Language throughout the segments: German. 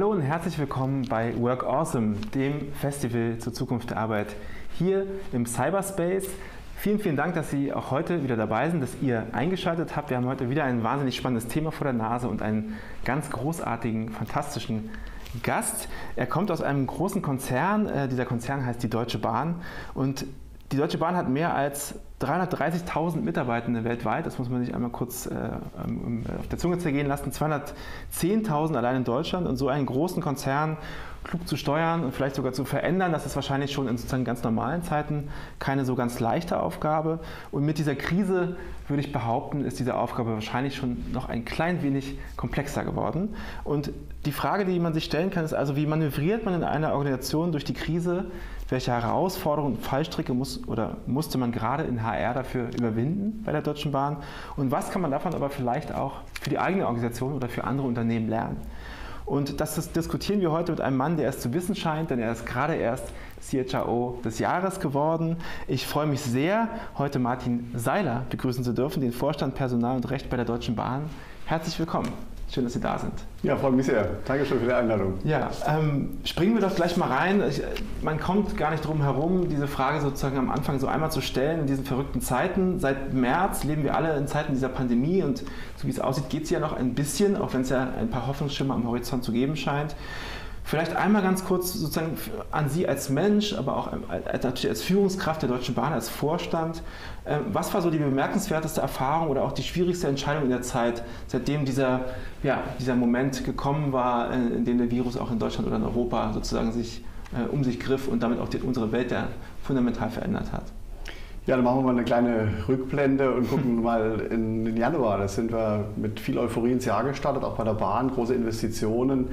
Hallo und herzlich willkommen bei Work Awesome, dem Festival zur Zukunft der Arbeit hier im Cyberspace. Vielen, vielen Dank, dass Sie auch heute wieder dabei sind, dass ihr eingeschaltet habt. Wir haben heute wieder ein wahnsinnig spannendes Thema vor der Nase und einen ganz großartigen, fantastischen Gast. Er kommt aus einem großen Konzern. Äh, dieser Konzern heißt die Deutsche Bahn und die Deutsche Bahn hat mehr als 330.000 Mitarbeitende weltweit, das muss man sich einmal kurz äh, auf der Zunge zergehen lassen, 210.000 allein in Deutschland und so einen großen Konzern klug zu steuern und vielleicht sogar zu verändern, das ist wahrscheinlich schon in sozusagen ganz normalen Zeiten keine so ganz leichte Aufgabe. Und mit dieser Krise würde ich behaupten, ist diese Aufgabe wahrscheinlich schon noch ein klein wenig komplexer geworden. Und die Frage, die man sich stellen kann, ist also, wie manövriert man in einer Organisation durch die Krise? Welche Herausforderungen und Fallstricke muss oder musste man gerade in HR dafür überwinden bei der Deutschen Bahn? Und was kann man davon aber vielleicht auch für die eigene Organisation oder für andere Unternehmen lernen? Und das, diskutieren wir heute mit einem Mann, der es zu wissen scheint, denn er ist gerade erst CHRO des Jahres geworden. Ich freue mich sehr, heute Martin Seiler begrüßen zu dürfen, den Vorstand Personal und Recht bei der Deutschen Bahn. Herzlich willkommen. Schön, dass Sie da sind. Ja, freue mich sehr. Dankeschön für die Einladung. Ja, ähm, springen wir doch gleich mal rein. Ich, man kommt gar nicht drum herum, diese Frage sozusagen am Anfang so einmal zu stellen in diesen verrückten Zeiten. Seit März leben wir alle in Zeiten dieser Pandemie und so wie es aussieht, geht es ja noch ein bisschen, auch wenn es ja ein paar Hoffnungsschimmer am Horizont zu geben scheint. Vielleicht einmal ganz kurz sozusagen an Sie als Mensch, aber auch als Führungskraft der Deutschen Bahn, als Vorstand. Ähm, was war so die bemerkenswerteste Erfahrung oder auch die schwierigste Entscheidung in der Zeit, seitdem dieser, ja, dieser Moment gekommen war, äh, in dem der Virus auch in Deutschland oder in Europa sozusagen sich äh, um sich griff und damit auch unsere Welt ja fundamental verändert hat? Ja, dann machen wir mal eine kleine Rückblende und gucken mal in den Januar. Da sind wir mit viel Euphorie ins Jahr gestartet, auch bei der Bahn, große Investitionen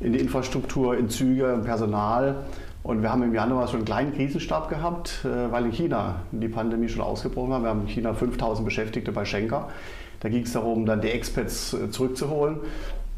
in die Infrastruktur, in Züge, in Personal. Und wir haben im Januar schon einen kleinen Krisenstab gehabt, äh, weil in China die Pandemie schon ausgebrochen war. Wir haben in China 5000 Beschäftigte bei Schenker. Da ging es darum, dann die Expats äh, zurückzuholen.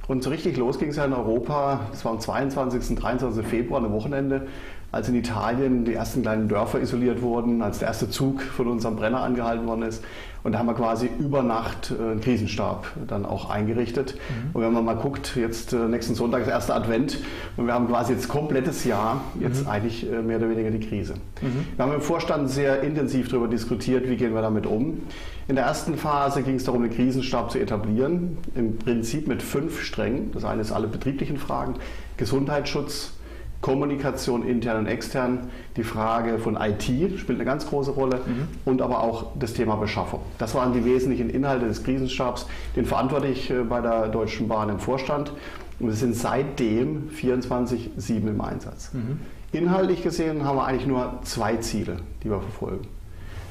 Und so richtig los ging es ja in Europa, das war am 22. und 23. Februar, am Wochenende, als in Italien die ersten kleinen Dörfer isoliert wurden, als der erste Zug von unserem Brenner angehalten worden ist. Und da haben wir quasi über Nacht äh, einen Krisenstab dann auch eingerichtet. Mhm. Und wenn man mal guckt, jetzt äh, nächsten Sonntag ist erster Advent und wir haben quasi jetzt komplettes Jahr, jetzt mhm. eigentlich äh, mehr oder weniger die Krise. Mhm. Wir haben im Vorstand sehr intensiv darüber diskutiert, wie gehen wir damit um. In der ersten Phase ging es darum, den Krisenstab zu etablieren, im Prinzip mit fünf Strängen. Das eine ist alle betrieblichen Fragen, Gesundheitsschutz, Kommunikation intern und extern, die Frage von IT spielt eine ganz große Rolle mhm. und aber auch das Thema Beschaffung. Das waren die wesentlichen Inhalte des Krisenstabs, den verantworte ich äh, bei der Deutschen Bahn im Vorstand und wir sind seitdem 24-7 im Einsatz. Mhm. Inhaltlich gesehen haben wir eigentlich nur zwei Ziele, die wir verfolgen.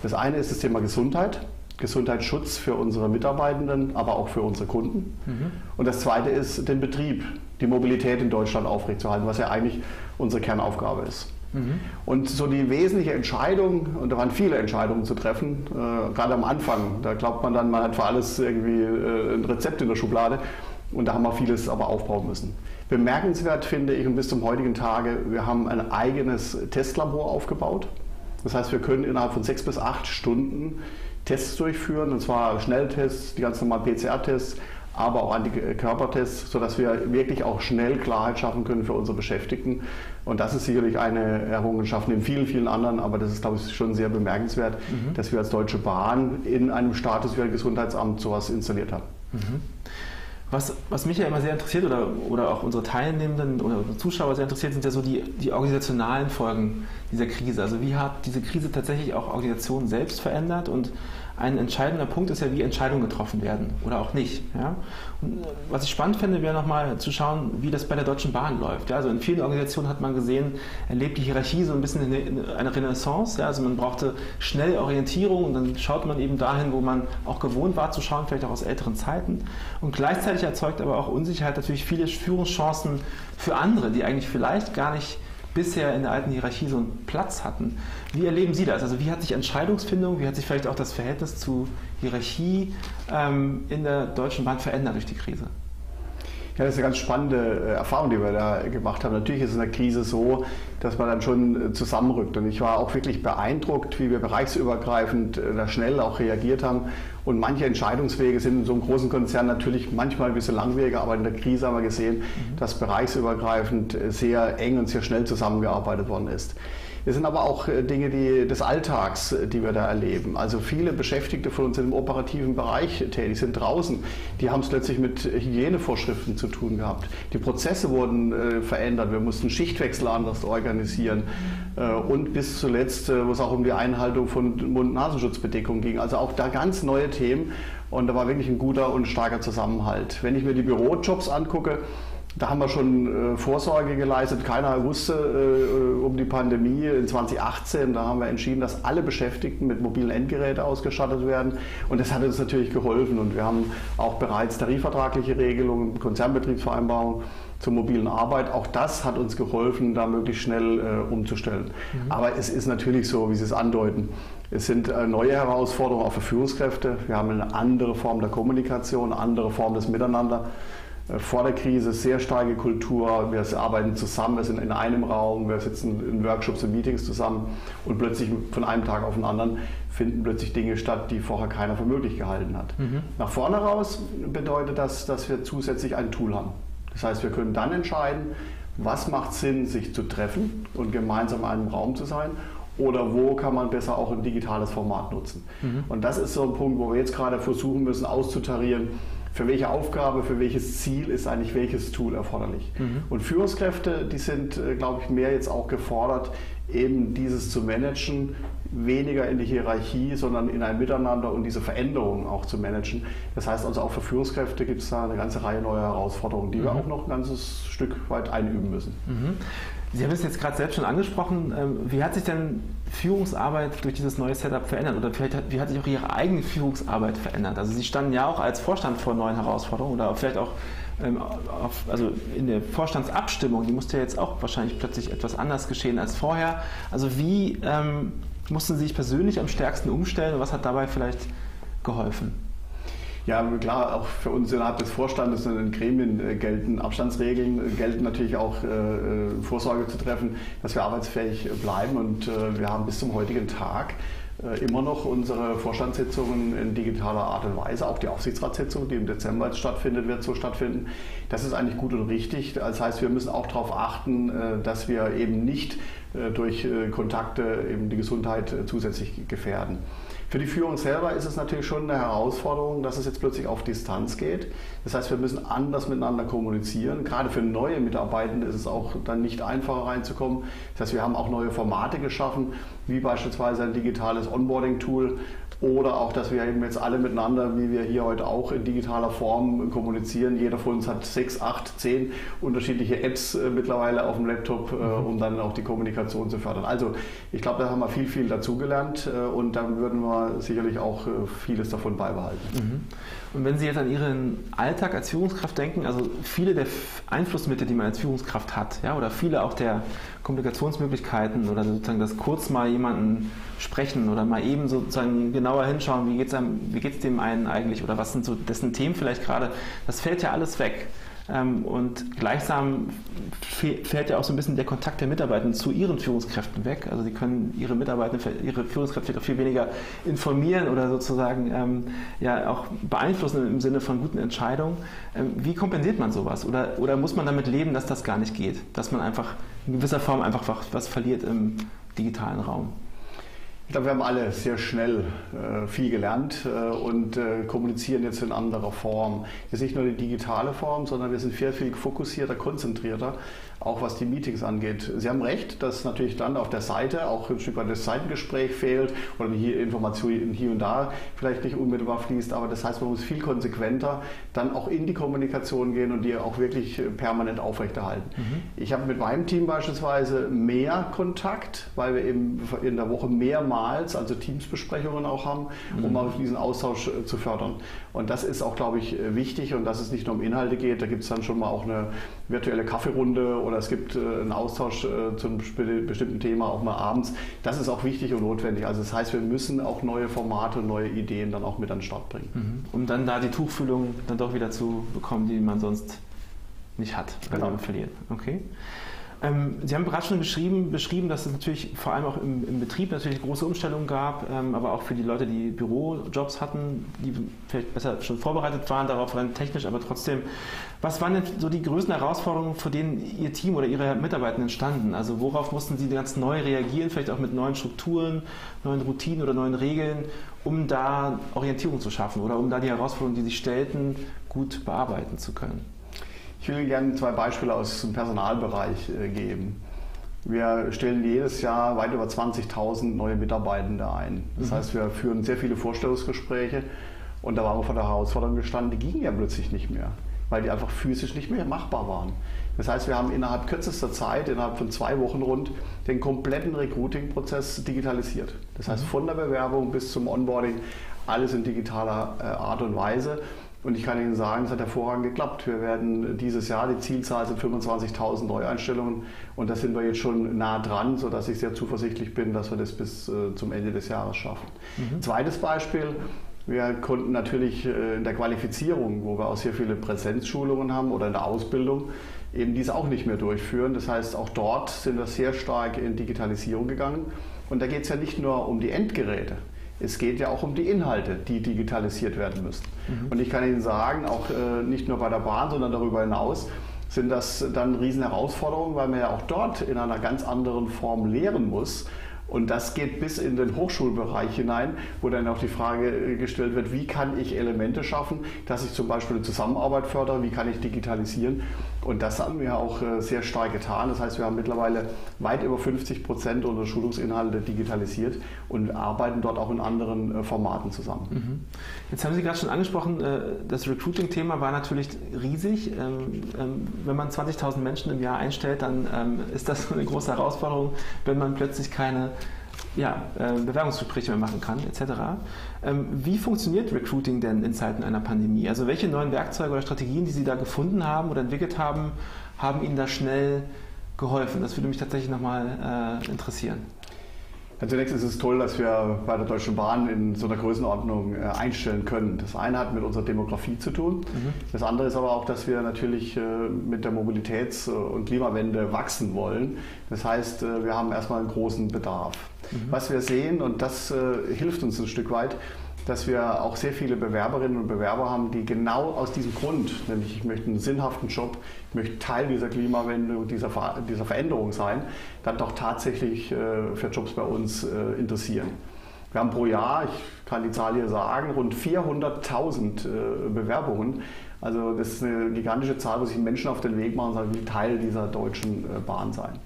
Das eine ist das Thema Gesundheit. Gesundheitsschutz für unsere Mitarbeitenden, aber auch für unsere Kunden. Mhm. Und das Zweite ist den Betrieb, die Mobilität in Deutschland aufrechtzuerhalten, was ja eigentlich unsere Kernaufgabe ist. Mhm. Und so die wesentliche Entscheidung, und da waren viele Entscheidungen zu treffen, äh, gerade am Anfang, da glaubt man dann, man hat für alles irgendwie äh, ein Rezept in der Schublade. Und da haben wir vieles aber aufbauen müssen. Bemerkenswert finde ich und bis zum heutigen Tage, wir haben ein eigenes Testlabor aufgebaut. Das heißt, wir können innerhalb von sechs bis acht Stunden Tests durchführen, und zwar Schnelltests, die ganz normalen PCR-Tests, aber auch Antikörpertests, sodass wir wirklich auch schnell Klarheit schaffen können für unsere Beschäftigten. Und das ist sicherlich eine Errungenschaft in vielen, vielen anderen, aber das ist, glaube ich, schon sehr bemerkenswert, mhm. dass wir als Deutsche Bahn in einem Status wie ein Gesundheitsamt sowas installiert haben. Mhm. Was, was mich ja immer sehr interessiert oder, oder auch unsere Teilnehmenden oder unsere Zuschauer sehr interessiert, sind ja so die, die organisationalen Folgen dieser Krise. Also wie hat diese Krise tatsächlich auch Organisationen selbst verändert und ein entscheidender Punkt ist ja, wie Entscheidungen getroffen werden oder auch nicht. Ja? Und was ich spannend finde, wäre nochmal zu schauen, wie das bei der Deutschen Bahn läuft. Ja? Also in vielen Organisationen hat man gesehen, erlebt die Hierarchie so ein bisschen in eine Renaissance. Ja? Also man brauchte schnell Orientierung und dann schaut man eben dahin, wo man auch gewohnt war zu schauen, vielleicht auch aus älteren Zeiten. Und gleichzeitig erzeugt aber auch Unsicherheit natürlich viele Führungschancen für andere, die eigentlich vielleicht gar nicht bisher in der alten Hierarchie so einen Platz hatten. Wie erleben Sie das? Also wie hat sich Entscheidungsfindung, wie hat sich vielleicht auch das Verhältnis zu Hierarchie ähm, in der Deutschen Bahn verändert durch die Krise? Ja, das ist eine ganz spannende äh, Erfahrung, die wir da gemacht haben. Natürlich ist es in der Krise so, dass man dann schon äh, zusammenrückt. Und ich war auch wirklich beeindruckt, wie wir bereichsübergreifend äh, da schnell auch reagiert haben. Und manche Entscheidungswege sind in so einem großen Konzern natürlich manchmal ein bisschen langwieriger, aber in der Krise haben wir gesehen, mhm. dass bereichsübergreifend sehr eng und sehr schnell zusammengearbeitet worden ist. Es sind aber auch äh, Dinge die, des Alltags, äh, die wir da erleben. Also viele Beschäftigte von uns sind im operativen Bereich tätig, sind draußen. Die haben es letztlich mit Hygienevorschriften zu tun gehabt. Die Prozesse wurden äh, verändert. Wir mussten Schichtwechsel anders organisieren. Äh, und bis zuletzt, äh, wo es auch um die Einhaltung von Mund-Nasenschutzbedeckung ging. Also auch da ganz neue Themen. Und da war wirklich ein guter und starker Zusammenhalt. Wenn ich mir die Bürojobs angucke, da haben wir schon äh, Vorsorge geleistet. Keiner wusste äh, um die Pandemie in 2018. Da haben wir entschieden, dass alle Beschäftigten mit mobilen Endgeräten ausgestattet werden. Und das hat uns natürlich geholfen. Und wir haben auch bereits tarifvertragliche Regelungen, Konzernbetriebsvereinbarungen zur mobilen Arbeit. Auch das hat uns geholfen, da möglichst schnell äh, umzustellen. Mhm. Aber es ist natürlich so, wie Sie es andeuten. Es sind äh, neue Herausforderungen auch für Führungskräfte. Wir haben eine andere Form der Kommunikation, eine andere Form des Miteinander. Äh, vor der Krise sehr starke Kultur. Wir arbeiten zusammen, wir sind in einem Raum, wir sitzen in Workshops und Meetings zusammen und plötzlich von einem Tag auf den anderen finden plötzlich Dinge statt, die vorher keiner für möglich gehalten hat. Mhm. Nach vorne raus bedeutet das, dass wir zusätzlich ein Tool haben. Das heißt, wir können dann entscheiden, was macht Sinn, sich zu treffen und gemeinsam in einem Raum zu sein oder wo kann man besser auch ein digitales Format nutzen. Mhm. Und das ist so ein Punkt, wo wir jetzt gerade versuchen müssen auszutarieren, für welche Aufgabe, für welches Ziel ist eigentlich welches Tool erforderlich. Mhm. Und Führungskräfte, die sind, äh, glaube ich, mehr jetzt auch gefordert, eben dieses zu managen, weniger in die Hierarchie, sondern in ein Miteinander und diese Veränderungen auch zu managen. Das heißt also auch für Führungskräfte gibt es da eine ganze Reihe neuer Herausforderungen, die mhm. wir auch noch ein ganzes Stück weit einüben müssen. Mhm. Sie haben es jetzt gerade selbst schon angesprochen. Ähm, wie hat sich denn Führungsarbeit durch dieses neue Setup verändert? Oder vielleicht wie hat sich auch Ihre eigene Führungsarbeit verändert? Also Sie standen ja auch als Vorstand vor neuen Herausforderungen oder vielleicht auch ähm, auf, also in der Vorstandsabstimmung, die musste ja jetzt auch wahrscheinlich plötzlich etwas anders geschehen als vorher. Also wie ähm, mussten Sie sich persönlich am stärksten umstellen und was hat dabei vielleicht geholfen? Ja, klar, auch für uns innerhalb des Vorstandes und den Gremien äh, gelten Abstandsregeln, äh, gelten natürlich auch äh, Vorsorge zu treffen, dass wir arbeitsfähig bleiben und wir haben bis zum heutigen Tag immer noch unsere Vorstandssitzungen in digitaler Art und Weise, auch die Aufsichtsratssitzung, die im Dezember jetzt stattfindet, wird so stattfinden. Das ist eigentlich gut und richtig. Das heißt, wir müssen auch darauf achten, dass wir eben nicht durch Kontakte eben die Gesundheit zusätzlich gefährden. Für die Führung selber ist es natürlich schon eine Herausforderung, dass es jetzt plötzlich auf Distanz geht. Das heißt, wir müssen anders miteinander kommunizieren. Gerade für neue Mitarbeitende ist es auch dann nicht einfacher reinzukommen. Das heißt, wir haben auch neue Formate geschaffen, wie beispielsweise ein digitales Onboarding-Tool, oder auch, dass wir eben jetzt alle miteinander, wie wir hier heute auch in digitaler Form kommunizieren. Jeder von uns hat sechs, acht, zehn unterschiedliche Apps äh, mittlerweile auf dem Laptop, äh, mhm. um dann auch die Kommunikation zu fördern. Also ich glaube, da haben wir viel, viel dazugelernt äh, und dann würden wir sicherlich auch äh, vieles davon beibehalten. Mhm. Und wenn Sie jetzt an Ihren Alltag als Führungskraft denken, also viele der Einflussmittel, die man als Führungskraft hat, ja, oder viele auch der Kommunikationsmöglichkeiten oder sozusagen das kurz mal jemanden sprechen oder mal eben sozusagen genauer hinschauen, wie geht es dem einen eigentlich oder was sind so dessen Themen vielleicht gerade, das fällt ja alles weg. Ähm, und gleichsam fällt ja auch so ein bisschen der Kontakt der Mitarbeiter zu ihren Führungskräften weg. Also sie können ihre Mitarbeiter, ihre Führungskräfte auch viel weniger informieren oder sozusagen ähm, ja auch beeinflussen im Sinne von guten Entscheidungen. Ähm, wie kompensiert man sowas? Oder, oder muss man damit leben, dass das gar nicht geht? Dass man einfach in gewisser Form einfach was verliert im digitalen Raum? Ich glaube, wir haben alle sehr schnell äh, viel gelernt äh, und äh, kommunizieren jetzt in anderer Form. Jetzt nicht nur die digitale Form, sondern wir sind viel, viel fokussierter, konzentrierter auch was die Meetings angeht. Sie haben recht, dass natürlich dann auf der Seite auch ein Stück weit das Seitengespräch fehlt oder die Information hier und da vielleicht nicht unmittelbar fließt, aber das heißt, man muss viel konsequenter dann auch in die Kommunikation gehen und die auch wirklich permanent aufrechterhalten. Mhm. Ich habe mit meinem Team beispielsweise mehr Kontakt, weil wir eben in der Woche mehrmals, also Teamsbesprechungen auch haben, um mhm. diesen Austausch äh, zu fördern. Und das ist auch, glaube ich, wichtig und dass es nicht nur um Inhalte geht, da gibt es dann schon mal auch eine virtuelle Kaffeerunde oder es gibt äh, einen Austausch äh, zu einem bestimmten Thema auch mal abends. Das ist auch wichtig und notwendig. Also das heißt, wir müssen auch neue Formate und neue Ideen dann auch mit an den Start bringen. Mhm. Um dann da die Tuchfühlung dann doch wieder zu bekommen, die man sonst nicht hat, wenn genau. man verliert. Okay. Ähm, Sie haben bereits schon beschrieben, beschrieben, dass es natürlich vor allem auch im, im Betrieb natürlich große Umstellungen gab, ähm, aber auch für die Leute, die Bürojobs hatten, die vielleicht besser schon vorbereitet waren darauf, rein technisch, aber trotzdem. Was waren denn so die größten Herausforderungen, vor denen Ihr Team oder Ihre Mitarbeitenden standen? Also worauf mussten Sie ganz neu reagieren, vielleicht auch mit neuen Strukturen, neuen Routinen oder neuen Regeln, um da Orientierung zu schaffen oder um da die Herausforderungen, die Sie stellten, gut bearbeiten zu können? Ich will gerne zwei Beispiele aus dem Personalbereich äh, geben. Wir stellen jedes Jahr weit über 20.000 neue Mitarbeitende ein. Das mhm. heißt, wir führen sehr viele Vorstellungsgespräche und da waren wir vor der Herausforderung gestanden, die gingen ja plötzlich nicht mehr, weil die einfach physisch nicht mehr machbar waren. Das heißt, wir haben innerhalb kürzester Zeit, innerhalb von zwei Wochen rund, den kompletten Recruiting-Prozess digitalisiert. Das heißt, mhm. von der Bewerbung bis zum Onboarding, alles in digitaler äh, Art und Weise. Und ich kann Ihnen sagen, es hat hervorragend geklappt. Wir werden dieses Jahr, die Zielzahl sind 25.000 Neueinstellungen und da sind wir jetzt schon nah dran, sodass ich sehr zuversichtlich bin, dass wir das bis äh, zum Ende des Jahres schaffen. Mhm. Zweites Beispiel, wir konnten natürlich äh, in der Qualifizierung, wo wir auch sehr viele Präsenzschulungen haben oder in der Ausbildung, eben dies auch nicht mehr durchführen. Das heißt, auch dort sind wir sehr stark in Digitalisierung gegangen. Und da geht es ja nicht nur um die Endgeräte. Es geht ja auch um die Inhalte, die digitalisiert werden müssen. Mhm. Und ich kann Ihnen sagen, auch äh, nicht nur bei der Bahn, sondern darüber hinaus, sind das dann Riesenherausforderungen, weil man ja auch dort in einer ganz anderen Form lehren muss. Und das geht bis in den Hochschulbereich hinein, wo dann auch die Frage äh, gestellt wird, wie kann ich Elemente schaffen, dass ich zum Beispiel eine Zusammenarbeit fördere, wie kann ich digitalisieren. Und das haben wir auch äh, sehr stark getan. Das heißt, wir haben mittlerweile weit über 50 Prozent unserer Schulungsinhalte digitalisiert und arbeiten dort auch in anderen äh, Formaten zusammen. Mhm. Jetzt haben Sie gerade schon angesprochen, das Recruiting-Thema war natürlich riesig. Ähm, ähm, wenn man 20.000 Menschen im Jahr einstellt, dann ähm, ist das eine große Herausforderung, wenn man plötzlich keine ja, äh, Bewerbungsgespräche mehr machen kann, etc. Ähm, wie funktioniert Recruiting denn in Zeiten einer Pandemie? Also welche neuen Werkzeuge oder Strategien, die Sie da gefunden haben oder entwickelt haben, haben Ihnen da schnell geholfen? Das würde mich tatsächlich nochmal äh, interessieren. Ja, zunächst ist es toll, dass wir bei der Deutschen Bahn in so einer Größenordnung äh, einstellen können. Das eine hat mit unserer Demografie zu tun. Mhm. Das andere ist aber auch, dass wir natürlich äh, mit der Mobilitäts- und Klimawende wachsen wollen. Das heißt, äh, wir haben erstmal einen großen Bedarf. Mhm. Was wir sehen, und das äh, hilft uns ein Stück weit, dass wir auch sehr viele Bewerberinnen und Bewerber haben, die genau aus diesem Grund, nämlich ich möchte einen sinnhaften Job, ich möchte Teil dieser Klimawende und dieser, dieser Veränderung sein, dann doch tatsächlich äh, für Jobs bei uns äh, interessieren. Wir haben pro Jahr, ich kann die Zahl hier sagen, rund 400.000 äh, Bewerbungen. Also das ist eine gigantische Zahl, wo sich Menschen auf den Weg machen und sagen, wie Teil dieser deutschen Bahn sein.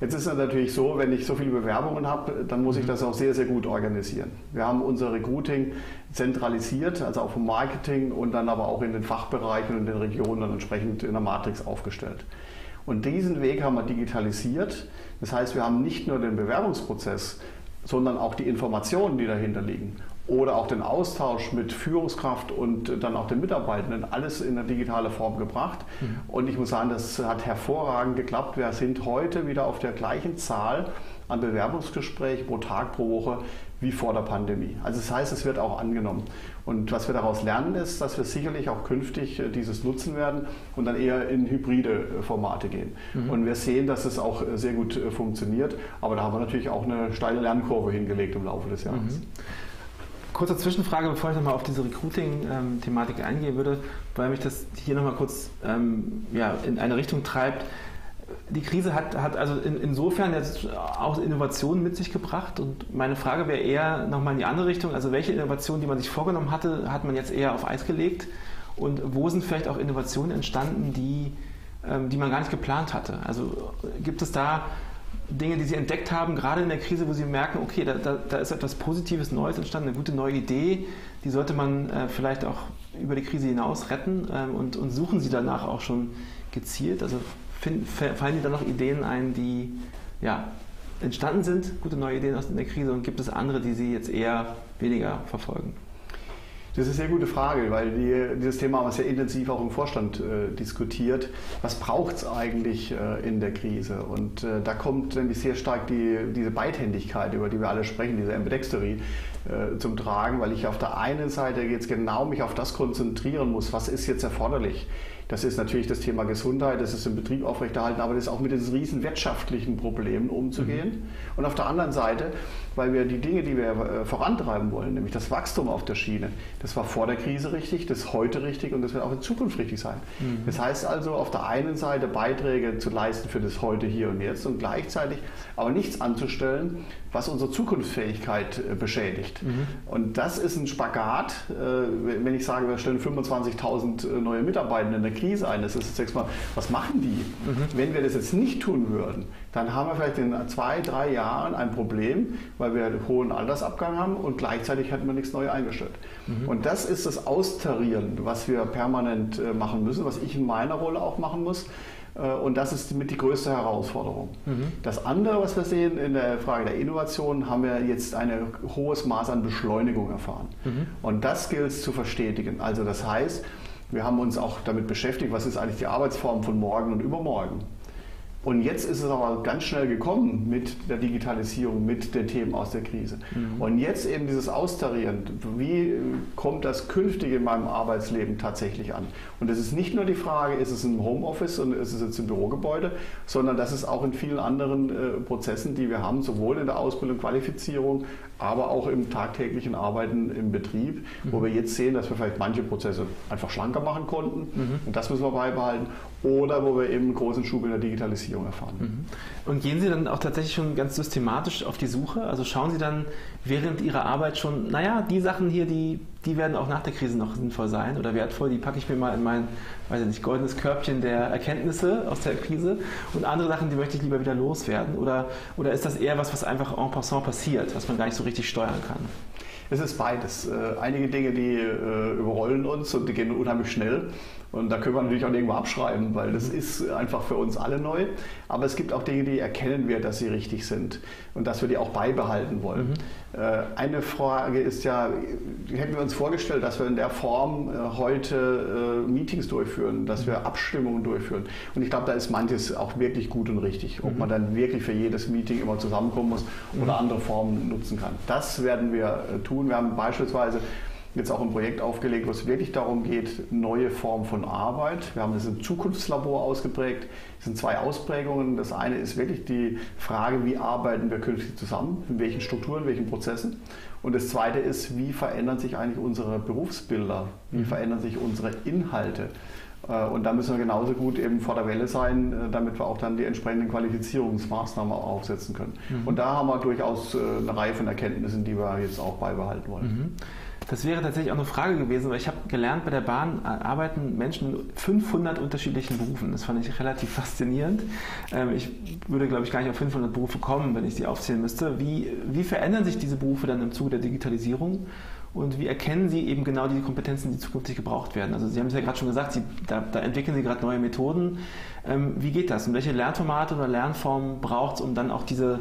Jetzt ist es natürlich so, wenn ich so viele Bewerbungen habe, dann muss ich mhm. das auch sehr, sehr gut organisieren. Wir haben unser Recruiting zentralisiert, also auch vom Marketing und dann aber auch in den Fachbereichen und in den Regionen dann entsprechend in der Matrix aufgestellt. Und diesen Weg haben wir digitalisiert. Das heißt, wir haben nicht nur den Bewerbungsprozess, sondern auch die Informationen, die dahinter liegen oder auch den Austausch mit Führungskraft und dann auch den Mitarbeitenden, alles in eine digitale Form gebracht. Mhm. Und ich muss sagen, das hat hervorragend geklappt. Wir sind heute wieder auf der gleichen Zahl an Bewerbungsgesprächen pro Tag, pro Woche wie vor der Pandemie. Also das heißt, es wird auch angenommen. Und was wir daraus lernen, ist, dass wir sicherlich auch künftig äh, dieses nutzen werden und dann eher in hybride äh, Formate gehen. Mhm. Und wir sehen, dass es auch äh, sehr gut funktioniert. Aber da haben wir natürlich auch eine steile Lernkurve hingelegt im Laufe des Jahres. Mhm. Kurze Zwischenfrage, bevor ich nochmal auf diese Recruiting-Thematik eingehen würde, weil mich das hier nochmal kurz ähm, ja, in eine Richtung treibt. die Krise hat, hat also in, insofern jetzt auch Innovationen mit sich gebracht. Und meine Frage wäre eher nochmal in die andere Richtung. Also welche Innovationen, die man sich vorgenommen hatte, hat man jetzt eher auf Eis gelegt? Und wo sind vielleicht auch Innovationen entstanden, die, ähm, die man gar nicht geplant hatte? Also gibt es da Dinge, die Sie entdeckt haben, gerade in der Krise, wo Sie merken, okay, da, da, da ist etwas Positives, Neues entstanden, eine gute neue Idee, die sollte man äh, vielleicht auch über die Krise hinaus retten ähm, und, und suchen Sie danach auch schon gezielt? Also find, fallen Ihnen da noch Ideen ein, die ja, entstanden sind, gute neue Ideen aus der Krise und gibt es andere, die Sie jetzt eher weniger verfolgen? Das ist eine sehr gute Frage, weil die, dieses Thema haben wir sehr intensiv auch im Vorstand äh, diskutiert. Was braucht es eigentlich äh, in der Krise? Und äh, da kommt nämlich sehr stark die, diese Beidhändigkeit, über die wir alle sprechen, diese Ambidextery, äh, zum Tragen, weil ich auf der einen Seite jetzt genau mich auf das konzentrieren muss, was ist jetzt erforderlich. Das ist natürlich das Thema Gesundheit, das ist im Betrieb aufrechterhalten, aber das ist auch mit diesen riesen wirtschaftlichen Problemen umzugehen. Mhm. Und auf der anderen Seite, weil wir die Dinge, die wir äh, vorantreiben wollen, nämlich das Wachstum auf der Schiene, das war vor der Krise richtig, das ist heute richtig und das wird auch in Zukunft richtig sein. Mhm. Das heißt also, auf der einen Seite Beiträge zu leisten für das heute, hier und jetzt und gleichzeitig aber nichts anzustellen, was unsere Zukunftsfähigkeit äh, beschädigt. Mhm. Und das ist ein Spagat, äh, wenn ich sage, wir stellen 25.000 neue Mitarbeiter in der Krise ein. Das ist jetzt mal, was machen die? Mhm. Wenn wir das jetzt nicht tun würden, dann haben wir vielleicht in zwei, drei Jahren ein Problem, weil wir einen hohen Altersabgang haben und gleichzeitig hätten wir nichts Neues eingestellt. Mhm. Und das ist das Austarieren, was wir permanent äh, machen müssen, was ich in meiner Rolle auch machen muss. Äh, und das ist mit die größte Herausforderung. Mhm. Das andere, was wir sehen in der Frage der Innovation, haben wir jetzt ein hohes Maß an Beschleunigung erfahren. Mhm. Und das gilt es zu verstetigen. Also das heißt, wir haben uns auch damit beschäftigt, was ist eigentlich die Arbeitsform von morgen und übermorgen. Und jetzt ist es aber ganz schnell gekommen mit der Digitalisierung, mit den Themen aus der Krise. Mhm. Und jetzt eben dieses Austarieren, wie kommt das künftig in meinem Arbeitsleben tatsächlich an? Und es ist nicht nur die Frage, ist es im Homeoffice und ist es jetzt im Bürogebäude, sondern das ist auch in vielen anderen äh, Prozessen, die wir haben, sowohl in der Ausbildung, Qualifizierung, aber auch im tagtäglichen Arbeiten im Betrieb, mhm. wo wir jetzt sehen, dass wir vielleicht manche Prozesse einfach schlanker machen konnten. Mhm. Und das müssen wir beibehalten oder wo wir eben einen großen Schub in der Digitalisierung erfahren. Mhm. Und gehen Sie dann auch tatsächlich schon ganz systematisch auf die Suche? Also schauen Sie dann während Ihrer Arbeit schon, naja, die Sachen hier, die, die werden auch nach der Krise noch sinnvoll sein oder wertvoll, die packe ich mir mal in mein, weiß ich nicht, goldenes Körbchen der Erkenntnisse aus der Krise und andere Sachen, die möchte ich lieber wieder loswerden? Oder, oder ist das eher was, was einfach en passant passiert, was man gar nicht so richtig steuern kann? Es ist beides. Äh, einige Dinge, die äh, überrollen uns und die gehen unheimlich schnell. Und da können wir natürlich auch irgendwo abschreiben, weil das ist einfach für uns alle neu. Aber es gibt auch Dinge, die erkennen wir, dass sie richtig sind und dass wir die auch beibehalten wollen. Mhm. Äh, eine Frage ist ja, hätten wir uns vorgestellt, dass wir in der Form äh, heute äh, Meetings durchführen, dass wir. Abstimmungen durchführen. Und ich glaube, da ist manches auch wirklich gut und richtig. Ob mhm. man dann wirklich für jedes Meeting immer zusammenkommen muss oder mhm. andere Formen nutzen kann. Das werden wir tun. Wir haben beispielsweise jetzt auch ein Projekt aufgelegt, wo es wirklich darum geht, neue Formen von Arbeit. Wir haben das im Zukunftslabor ausgeprägt. Es sind zwei Ausprägungen. Das eine ist wirklich die Frage, wie arbeiten wir künftig zusammen, in welchen Strukturen, in welchen Prozessen. Und das zweite ist, wie verändern sich eigentlich unsere Berufsbilder, wie mhm. verändern sich unsere Inhalte. Äh, und da müssen wir genauso gut eben vor der Welle sein, äh, damit wir auch dann die entsprechenden Qualifizierungsmaßnahmen aufsetzen können. Mhm. Und da haben wir durchaus äh, eine Reihe von Erkenntnissen, die wir jetzt auch beibehalten wollen. Mhm. Das wäre tatsächlich auch eine Frage gewesen, weil ich habe gelernt, bei der Bahn arbeiten Menschen in 500 unterschiedlichen Berufen. Das fand ich relativ faszinierend. Ähm, ich würde, glaube ich, gar nicht auf 500 Berufe kommen, wenn ich sie aufzählen müsste. Wie, wie verändern sich diese Berufe dann im Zuge der Digitalisierung? Und wie erkennen Sie eben genau die Kompetenzen, die zukünftig gebraucht werden? Also Sie haben es ja gerade schon gesagt, Sie, da, da, entwickeln Sie gerade neue Methoden. Ähm, wie geht das? Und welche Lernformate oder Lernformen braucht es, um dann auch diese,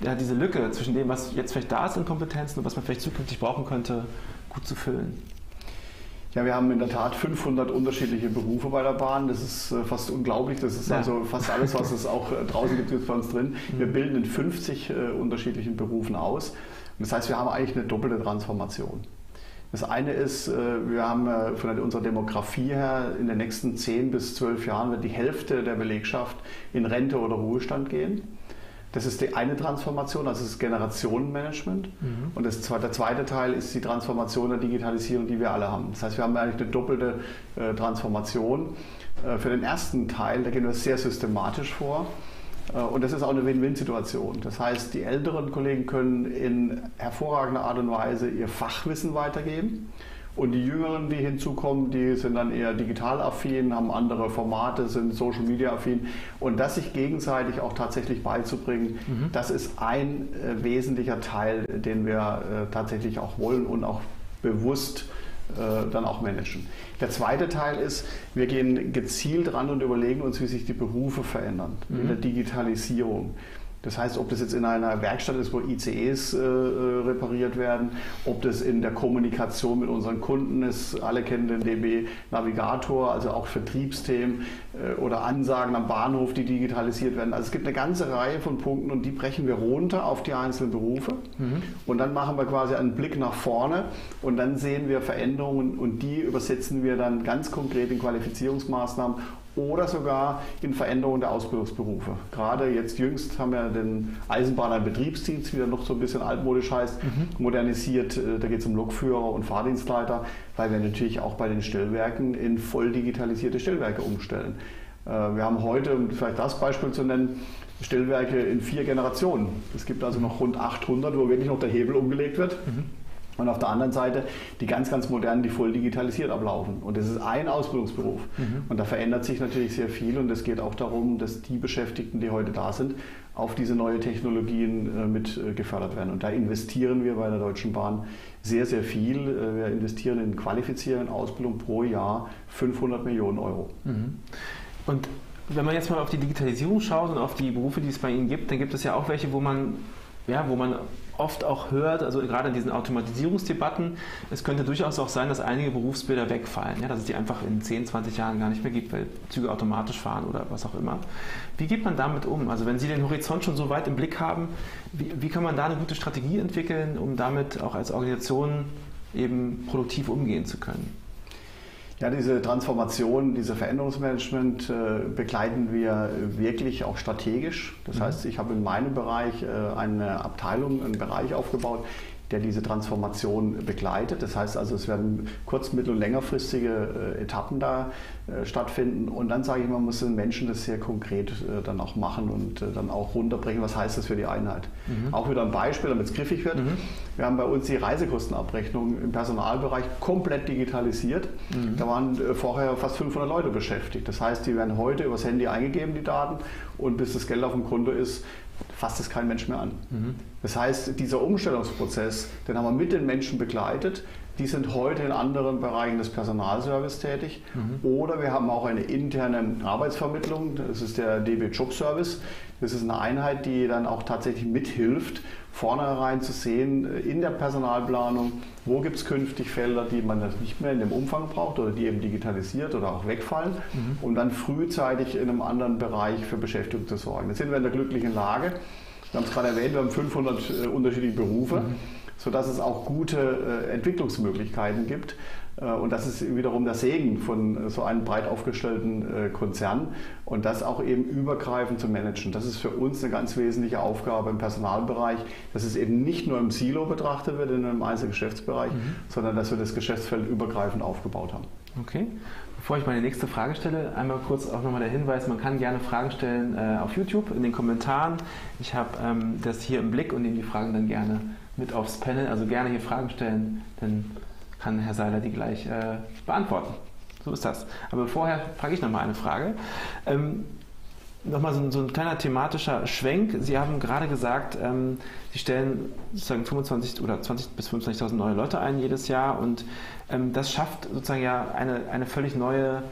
ja, diese Lücke zwischen dem, was jetzt vielleicht da ist in Kompetenzen und was man vielleicht zukünftig brauchen könnte, gut zu füllen? Ja, wir haben in der Tat 500 unterschiedliche Berufe bei der Bahn. Das ist äh, fast unglaublich. Das ist ja. also fast alles, was es auch äh, draußen gibt, ist bei uns drin. Wir mhm. bilden in 50 äh, unterschiedlichen Berufen aus. Und das heißt, wir haben eigentlich eine doppelte Transformation. Das eine ist, wir haben von unserer Demografie her in den nächsten 10 bis 12 Jahren wird die Hälfte der Belegschaft in Rente oder Ruhestand gehen. Das ist die eine Transformation, also das Generationenmanagement. Mhm. Und das, der zweite Teil ist die Transformation der Digitalisierung, die wir alle haben. Das heißt, wir haben eigentlich eine doppelte äh, Transformation. Äh, für den ersten Teil, da gehen wir sehr systematisch vor. Äh, und das ist auch eine Win-Win-Situation. Das heißt, die älteren Kollegen können in hervorragender Art und Weise ihr Fachwissen weitergeben. Und die Jüngeren, die hinzukommen, die sind dann eher digital affin, haben andere Formate, sind Social Media affin. Und das sich gegenseitig auch tatsächlich beizubringen, mhm. das ist ein äh, wesentlicher Teil, den wir äh, tatsächlich auch wollen und auch bewusst äh, dann auch managen. Der zweite Teil ist, wir gehen gezielt ran und überlegen uns, wie sich die Berufe verändern mhm. in der Digitalisierung. Das heißt, ob das jetzt in einer Werkstatt ist, wo ICEs äh, äh, repariert werden, ob das in der Kommunikation mit unseren Kunden ist, alle kennen den DB Navigator, also auch Vertriebsthemen äh, oder Ansagen am Bahnhof, die digitalisiert werden. Also es gibt eine ganze Reihe von Punkten und die brechen wir runter auf die einzelnen Berufe mhm. und dann machen wir quasi einen Blick nach vorne und dann sehen wir Veränderungen und die übersetzen wir dann ganz konkret in Qualifizierungsmaßnahmen oder sogar in Veränderungen der Ausbildungsberufe. Gerade jetzt jüngst haben wir den Eisenbahner Betriebsdienst, wie der noch so ein bisschen altmodisch heißt, mhm. modernisiert. Äh, da geht es um Lokführer und Fahrdienstleiter, weil wir natürlich auch bei den Stellwerken in voll digitalisierte Stellwerke umstellen. Äh, wir haben heute, um vielleicht das Beispiel zu nennen, Stellwerke in vier Generationen. Es gibt also noch rund 800, wo wirklich noch der Hebel umgelegt wird. Mhm. Und auf der anderen Seite die ganz, ganz modernen, die voll digitalisiert ablaufen. Und das ist ein Ausbildungsberuf. Mhm. Und da verändert sich natürlich sehr viel. Und es geht auch darum, dass die Beschäftigten, die heute da sind, auf diese neuen Technologien äh, mit äh, gefördert werden. Und da investieren wir bei der Deutschen Bahn sehr, sehr viel. Äh, wir investieren in qualifizierende Ausbildung pro Jahr 500 Millionen Euro. Mhm. Und wenn man jetzt mal auf die Digitalisierung schaut und auf die Berufe, die es bei Ihnen gibt, dann gibt es ja auch welche, wo man ja, wo man oft auch hört, also gerade in diesen Automatisierungsdebatten, es könnte durchaus auch sein, dass einige Berufsbilder wegfallen, ja, dass es die einfach in 10, 20 Jahren gar nicht mehr gibt, weil Züge automatisch fahren oder was auch immer. Wie geht man damit um? Also wenn Sie den Horizont schon so weit im Blick haben, wie, wie kann man da eine gute Strategie entwickeln, um damit auch als Organisation eben produktiv umgehen zu können? Ja, diese Transformation, diese Veränderungsmanagement äh, begleiten wir wirklich auch strategisch. Das mhm. heißt, ich habe in meinem Bereich äh, eine Abteilung, einen Bereich aufgebaut, der diese Transformation begleitet. Das heißt also, es werden kurz-, mittel- und längerfristige äh, Etappen da äh, stattfinden. Und dann sage ich, man muss den Menschen das sehr konkret äh, dann auch machen und dann auch runterbrechen, was heißt das für die Einheit. Mhm. Auch wieder ein Beispiel, damit es griffig wird. Mhm. Wir haben bei uns die Reisekostenabrechnung im Personalbereich komplett digitalisiert. Mhm. Da waren vorher fast 500 Leute beschäftigt. Das heißt, die werden heute übers Handy eingegeben, die Daten, und bis das Geld auf dem Konto ist, fasst es kein Mensch mehr an. Mhm. Das heißt, dieser Umstellungsprozess, den haben wir mit den Menschen begleitet. Die sind heute in anderen Bereichen des Personalservice tätig. Mhm. Oder wir haben auch eine interne Arbeitsvermittlung. Das ist der DB Job Service. Das ist eine Einheit, die dann auch tatsächlich mithilft, vornherein zu sehen äh, in der Personalplanung, wo gibt es künftig Felder, die man nicht mehr in dem Umfang braucht oder die eben digitalisiert oder auch wegfallen, mhm. um dann frühzeitig in einem anderen Bereich für Beschäftigung zu sorgen. Jetzt sind wir in der glücklichen Lage. Wir haben es gerade erwähnt, wir haben 500 äh, unterschiedliche Berufe. Mhm sodass es auch gute äh, Entwicklungsmöglichkeiten gibt. Äh, und das ist wiederum der Segen von so einem breit aufgestellten äh, Konzern und das auch eben übergreifend zu managen. Das ist für uns eine ganz wesentliche Aufgabe im Personalbereich, dass es eben nicht nur im Silo betrachtet wird, in einem einzelnen Geschäftsbereich, mhm. sondern dass wir das Geschäftsfeld übergreifend aufgebaut haben. Okay. Bevor ich meine nächste Frage stelle, einmal kurz auch nochmal der Hinweis, man kann gerne Fragen stellen äh, auf YouTube in den Kommentaren. Ich habe ähm, das hier im Blick und nehme die Fragen dann gerne mit aufs Panel. Also gerne hier Fragen stellen, dann kann Herr Seiler die gleich äh, beantworten. So ist das. Aber vorher frage ich nochmal eine Frage. Ähm, Nochmal so, so, ein kleiner thematischer Schwenk. Sie haben gerade gesagt, ähm, Sie stellen sozusagen 25 oder 20 bis 25.000 neue Leute ein jedes Jahr und ähm, das schafft sozusagen ja eine, eine völlig neue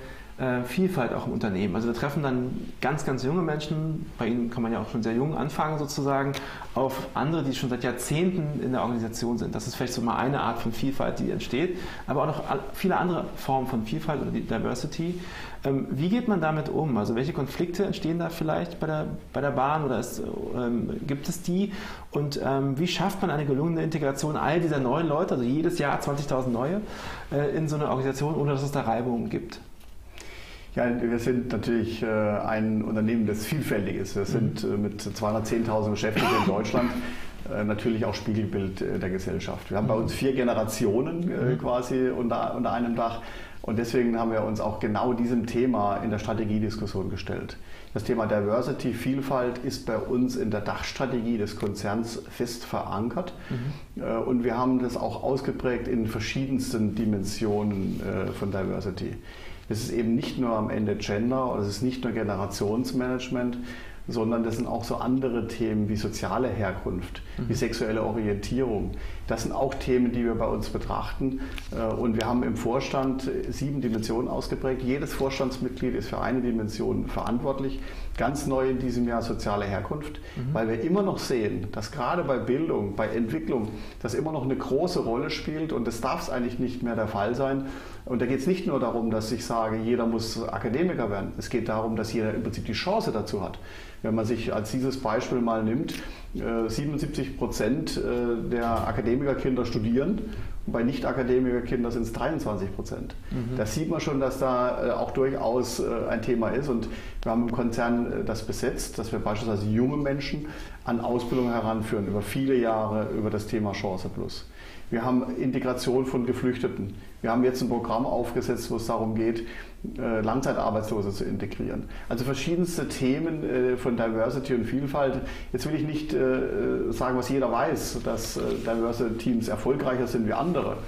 äh, Vielfalt auch im Unternehmen. Also wir treffen dann ganz, ganz junge Menschen, bei ihnen kann man ja auch schon sehr jung anfangen sozusagen, auf andere, die schon seit Jahrzehnten in der Organisation sind. Das ist vielleicht so mal eine Art von Vielfalt, die entsteht, aber auch noch viele andere Formen von Vielfalt oder Diversity. Ähm, wie geht man damit um? Also welche Konflikte entstehen da vielleicht bei der, bei der Bahn oder ist, ähm, gibt es die? Und ähm, wie schafft man eine gelungene Integration all dieser neuen Leute, also jedes Jahr 20.000 neue, äh, in so eine Organisation, ohne dass es da Reibungen gibt? Ja, wir sind natürlich äh, ein Unternehmen, das vielfältig ist. Wir sind äh, mit 210.000 Beschäftigten in Deutschland äh, natürlich auch Spiegelbild der Gesellschaft. Wir haben bei uns vier Generationen mhm. quasi unter, unter einem Dach. Und deswegen haben wir uns auch genau diesem Thema in der Strategiediskussion gestellt. Das Thema Diversity, Vielfalt ist bei uns in der Dachstrategie des Konzerns fest verankert. Mhm. Und wir haben das auch ausgeprägt in verschiedensten Dimensionen von Diversity. Es ist eben nicht nur am Ende Gender oder es ist nicht nur Generationsmanagement, sondern das sind auch so andere Themen wie soziale Herkunft, mhm. wie sexuelle Orientierung. Das sind auch Themen, die wir bei uns betrachten. Äh, und wir haben im Vorstand sieben Dimensionen ausgeprägt. Jedes Vorstandsmitglied ist für eine Dimension verantwortlich. Ganz neu in diesem Jahr soziale Herkunft, mhm. weil wir immer noch sehen, dass gerade bei Bildung, bei Entwicklung, das immer noch eine große Rolle spielt und das darf es eigentlich nicht mehr der Fall sein. Und da geht es nicht nur darum, dass ich sage, jeder muss Akademiker werden. Es geht darum, dass jeder im Prinzip die Chance dazu hat. Wenn man sich als dieses Beispiel mal nimmt, 77 äh, Prozent äh, der Akademikerkinder studieren und bei Nicht-Akademikerkindern sind es 23 Prozent. Mhm. Da sieht man schon, dass da äh, auch durchaus ein Thema ist und wir haben im Konzern das besetzt, dass wir beispielsweise junge Menschen an Ausbildung heranführen über viele Jahre über das Thema Chance Plus. Wir haben Integration von Geflüchteten. Wir haben jetzt ein Programm aufgesetzt, wo es darum geht, äh, Langzeitarbeitslose zu integrieren. Also verschiedenste Themen äh, von Diversity und Vielfalt. Jetzt will ich nicht äh, sagen, was jeder weiß, dass Diversity Teams erfolgreicher sind wie andere.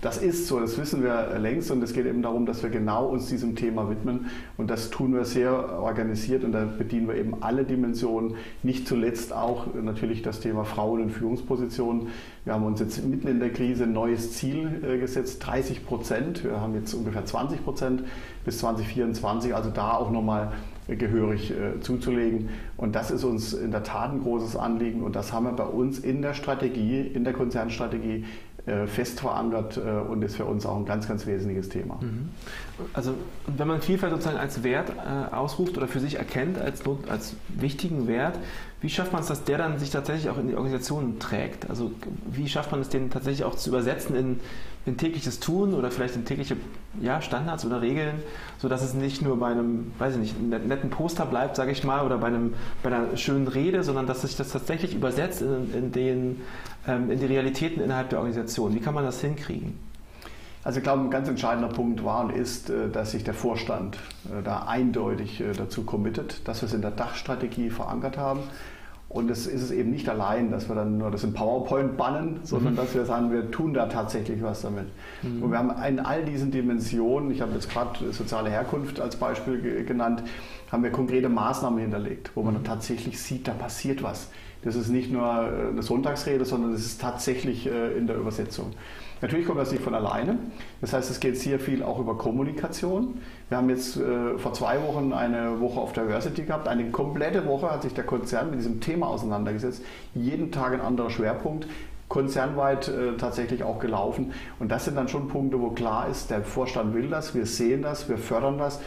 Das ist so, das wissen wir längst und es geht eben darum, dass wir genau uns diesem Thema widmen und das tun wir sehr organisiert und da bedienen wir eben alle Dimensionen, nicht zuletzt auch natürlich das Thema Frauen in Führungspositionen. Wir haben uns jetzt mitten in der Krise ein neues Ziel äh, gesetzt, 30 Prozent. Wir haben jetzt ungefähr 20 Prozent bis 2024, also da auch nochmal gehörig äh, zuzulegen. Und das ist uns in der Tat ein großes Anliegen und das haben wir bei uns in der Strategie, in der Konzernstrategie fest verankert äh, und ist für uns auch ein ganz, ganz wesentliches Thema. Mhm. Also wenn man Vielfalt sozusagen als Wert äh, ausruft oder für sich erkennt als, als wichtigen Wert, wie schafft man es, dass der dann sich tatsächlich auch in die Organisation trägt? Also wie schafft man es, den tatsächlich auch zu übersetzen in, in tägliches Tun oder vielleicht in tägliche ja, Standards oder Regeln, sodass es nicht nur bei einem, weiß ich nicht, netten Poster bleibt, sage ich mal, oder bei, einem, bei einer schönen Rede, sondern dass sich das tatsächlich übersetzt in, in, den, ähm, in die Realitäten innerhalb der Organisation. Wie kann man das hinkriegen? Also ich glaube, ein ganz entscheidender Punkt war und ist, äh, dass sich der Vorstand äh, da eindeutig äh, dazu committet, dass wir es in der Dachstrategie verankert haben und es ist es eben nicht allein, dass wir dann nur das in PowerPoint bannen, sondern mhm. dass wir sagen, wir tun da tatsächlich was damit. Mhm. Und wir haben in all diesen Dimensionen, ich habe jetzt gerade soziale Herkunft als Beispiel genannt, haben wir konkrete Maßnahmen hinterlegt, wo man mhm. tatsächlich sieht, da passiert was. Das ist nicht nur eine Sonntagsrede, sondern es ist tatsächlich äh, in der Übersetzung. Natürlich kommt das nicht von alleine. Das heißt, es geht sehr viel auch über Kommunikation. Wir haben jetzt äh, vor zwei Wochen eine Woche auf Diversity gehabt. Eine komplette Woche hat sich der Konzern mit diesem Thema auseinandergesetzt. Jeden Tag ein anderer Schwerpunkt konzernweit äh, tatsächlich auch gelaufen. Und das sind dann schon Punkte, wo klar ist, der Vorstand will das, wir sehen das, wir fördern das.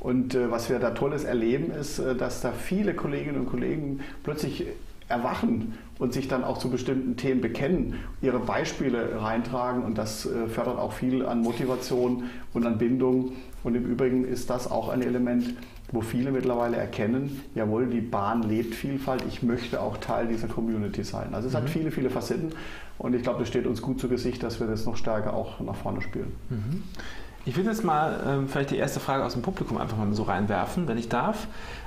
Und äh, was wir da Tolles erleben, ist, äh, dass da viele Kolleginnen und Kollegen plötzlich erwachen und sich dann auch zu bestimmten Themen bekennen, ihre Beispiele reintragen und das äh, fördert auch viel an Motivation und an Bindung. Und im Übrigen ist das auch ein Element, wo viele mittlerweile erkennen, jawohl, die Bahn lebt Vielfalt, ich möchte auch Teil dieser Community sein. Also es mhm. hat viele, viele Facetten und ich glaube, es steht uns gut zu Gesicht, dass wir das noch stärker auch nach vorne spielen. Mhm. Ich will jetzt mal ähm, vielleicht die erste Frage aus dem Publikum einfach mal so reinwerfen, wenn ich darf.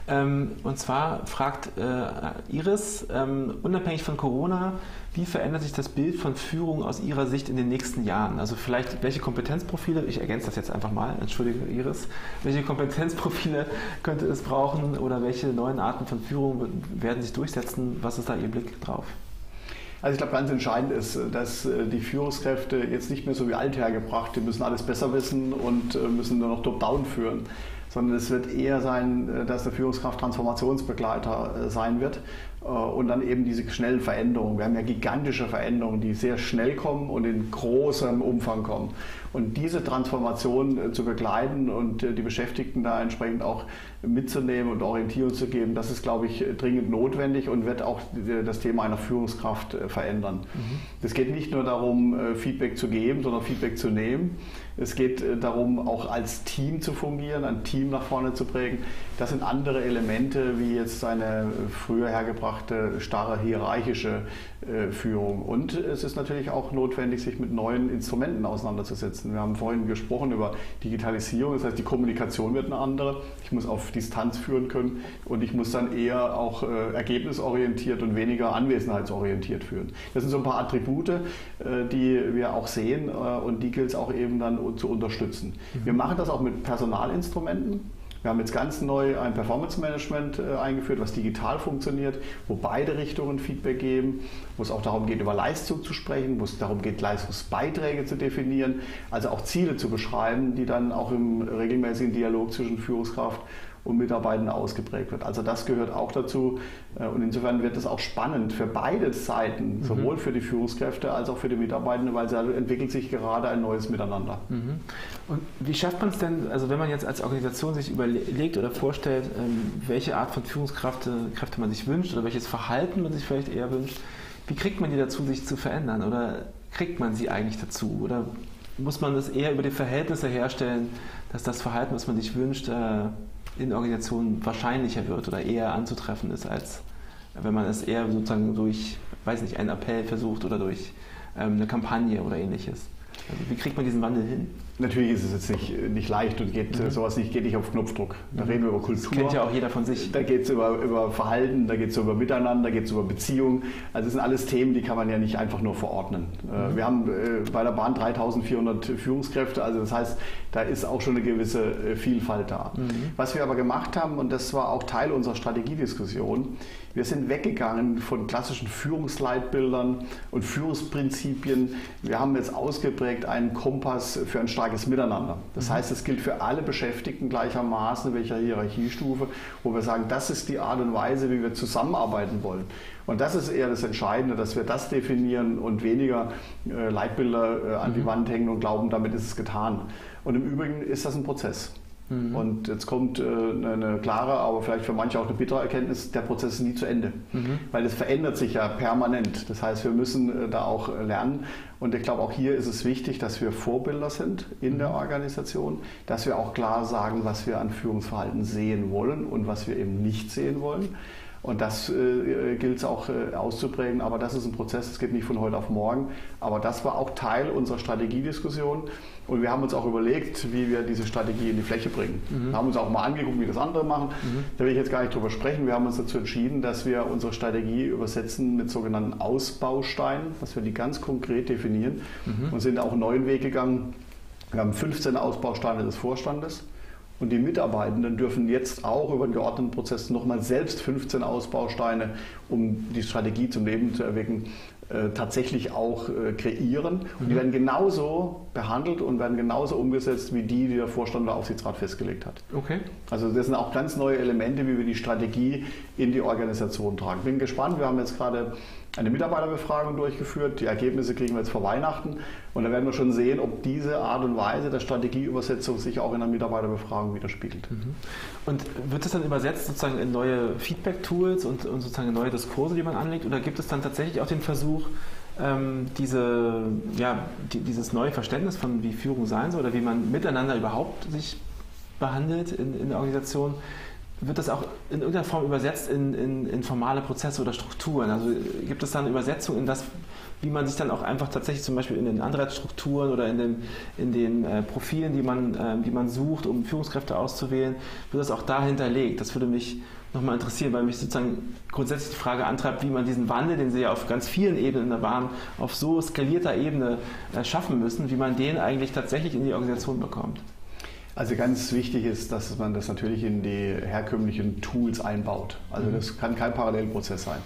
Ähm, und zwar fragt äh, Iris, ähm, unabhängig von Corona, wie verändert sich das Bild von Führung aus Ihrer Sicht in den nächsten Jahren? Also vielleicht, welche Kompetenzprofile, ich ergänze das jetzt einfach mal, entschuldige Iris, welche Kompetenzprofile könnte es brauchen oder welche neuen Arten von Führung werden sich durchsetzen? Was ist da Ihr Blick drauf? Also ich glaube, ganz entscheidend ist, dass äh, die Führungskräfte jetzt nicht mehr so wie althergebracht, die müssen alles besser wissen und äh, müssen nur noch top-down führen, sondern es wird eher sein, äh, dass der Führungskraft Transformationsbegleiter sein wird und dann eben diese schnellen Veränderungen. Wir haben ja gigantische Veränderungen, die sehr schnell kommen und in großem Umfang kommen. Und diese Transformation äh, zu begleiten und äh, die Beschäftigten da entsprechend auch mitzunehmen und Orientierung zu geben, das ist, glaube ich, dringend notwendig und wird auch das Thema einer Führungskraft äh, verändern. Mhm. Es geht nicht nur darum, Feedback zu geben, sondern Feedback zu nehmen. Es geht darum, auch als Team zu fungieren, ein Team nach vorne zu prägen. Das sind andere Elemente, wie jetzt eine früher hergebrachte, starre hierarchische Führung. Und es ist natürlich auch notwendig, sich mit neuen Instrumenten auseinanderzusetzen. Wir haben vorhin gesprochen über Digitalisierung, das heißt, die Kommunikation wird eine andere. Ich muss auf Distanz führen können und ich muss dann eher auch äh, ergebnisorientiert und weniger anwesenheitsorientiert führen. Das sind so ein paar Attribute, äh, die wir auch sehen äh, und die gilt es auch eben dann zu unterstützen. Mhm. Wir machen das auch mit Personalinstrumenten. Wir haben jetzt ganz neu ein Performance Management äh, eingeführt, was digital funktioniert, wo beide Richtungen Feedback geben, wo es auch darum geht, über Leistung zu sprechen, wo es darum geht, Leistungsbeiträge zu definieren, also auch Ziele zu beschreiben, die dann auch im regelmäßigen Dialog zwischen Führungskraft und Mitarbeitenden ausgeprägt wird. Also das gehört auch dazu äh, und insofern wird es auch spannend für beide Seiten, mhm. sowohl für die Führungskräfte als auch für die Mitarbeitenden, weil es entwickelt sich gerade ein neues Miteinander. Mhm. Und wie schafft man es denn, also wenn man jetzt als Organisation sich überlegt oder vorstellt, ähm, welche Art von Führungskräfte Kräfte man sich wünscht oder welches Verhalten man sich vielleicht eher wünscht, wie kriegt man die dazu, sich zu verändern oder kriegt man sie eigentlich dazu oder muss man das eher über die Verhältnisse herstellen, dass das Verhalten, was man sich wünscht, äh, in Organisationen wahrscheinlicher wird oder eher anzutreffen ist, als wenn man es eher sozusagen durch, weiß nicht, einen Appell versucht oder durch ähm, eine Kampagne oder ähnliches. Also wie kriegt man diesen Wandel hin? Natürlich ist es jetzt nicht, nicht leicht und geht mhm. sowas nicht, geht nicht auf Knopfdruck. Da mhm. reden wir über Kultur. Das kennt ja auch jeder von sich. Da geht es über, über Verhalten, da geht es über Miteinander, da geht es über Beziehungen. Also das sind alles Themen, die kann man ja nicht einfach nur verordnen. Äh, mhm. Wir haben äh, bei der Bahn 3400 Führungskräfte, also das heißt, da ist auch schon eine gewisse äh, Vielfalt da. Mhm. Was wir aber gemacht haben, und das war auch Teil unserer Strategiediskussion, wir sind weggegangen von klassischen Führungsleitbildern und Führungsprinzipien. Wir haben jetzt ausgeprägt einen Kompass für ein starkes Miteinander. Das mhm. heißt, es gilt für alle Beschäftigten gleichermaßen, welcher Hierarchiestufe, wo wir sagen, das ist die Art und Weise, wie wir zusammenarbeiten wollen. Und das ist eher das Entscheidende, dass wir das definieren und weniger äh, Leitbilder äh, an mhm. die Wand hängen und glauben, damit ist es getan. Und im Übrigen ist das ein Prozess. Mhm. Und jetzt kommt äh, eine klare, aber vielleicht für manche auch eine bittere Erkenntnis, der Prozess ist nie zu Ende. Mhm. Weil es verändert sich ja permanent. Das heißt, wir müssen äh, da auch lernen. Und ich glaube, auch hier ist es wichtig, dass wir Vorbilder sind in mhm. der Organisation, dass wir auch klar sagen, was wir an Führungsverhalten sehen wollen und was wir eben nicht sehen wollen. Und das äh, gilt es auch äh, auszuprägen, aber das ist ein Prozess, es geht nicht von heute auf morgen. Aber das war auch Teil unserer Strategiediskussion. Und wir haben uns auch überlegt, wie wir diese Strategie in die Fläche bringen. Mhm. Wir haben uns auch mal angeguckt, wie das andere machen. Mhm. Da will ich jetzt gar nicht drüber sprechen. Wir haben uns dazu entschieden, dass wir unsere Strategie übersetzen mit sogenannten Ausbausteinen, dass wir die ganz konkret definieren mhm. und sind auch einen neuen Weg gegangen. Wir haben 15 Ausbausteine des Vorstandes. Und die Mitarbeitenden dürfen jetzt auch über den geordneten Prozess nochmal selbst 15 Ausbausteine, um die Strategie zum Leben zu erwecken, äh, tatsächlich auch äh, kreieren. Und die mhm. werden genauso behandelt und werden genauso umgesetzt wie die, die der Vorstand oder Aufsichtsrat festgelegt hat. Okay. Also das sind auch ganz neue Elemente, wie wir die Strategie in die Organisation tragen. Bin gespannt. Wir haben jetzt gerade eine Mitarbeiterbefragung durchgeführt. Die Ergebnisse kriegen wir jetzt vor Weihnachten. Und da werden wir schon sehen, ob diese Art und Weise der Strategieübersetzung sich auch in der Mitarbeiterbefragung widerspiegelt. Mhm. Und wird das dann übersetzt sozusagen in neue Feedback-Tools und, und, sozusagen neue Diskurse, die man anlegt? Oder gibt es dann tatsächlich auch den Versuch, ähm, diese, ja, die, dieses neue Verständnis von wie Führung sein soll oder wie man miteinander überhaupt sich behandelt in, in der Organisation, wird das auch in irgendeiner Form übersetzt in, in, in, formale Prozesse oder Strukturen? Also gibt es da eine Übersetzung in das, wie man sich dann auch einfach tatsächlich zum Beispiel in den Anreizstrukturen oder in den, in den äh, Profilen, die man, äh, die man sucht, um Führungskräfte auszuwählen, wird das auch da hinterlegt? Das würde mich nochmal interessieren, weil mich sozusagen grundsätzlich die Frage antreibt, wie man diesen Wandel, den Sie ja auf ganz vielen Ebenen Bahn auf so skalierter Ebene äh, schaffen müssen, wie man den eigentlich tatsächlich in die Organisation bekommt. Also ganz wichtig ist, dass man das natürlich in die herkömmlichen Tools einbaut. Also mhm. das kann kein Parallelprozess sein.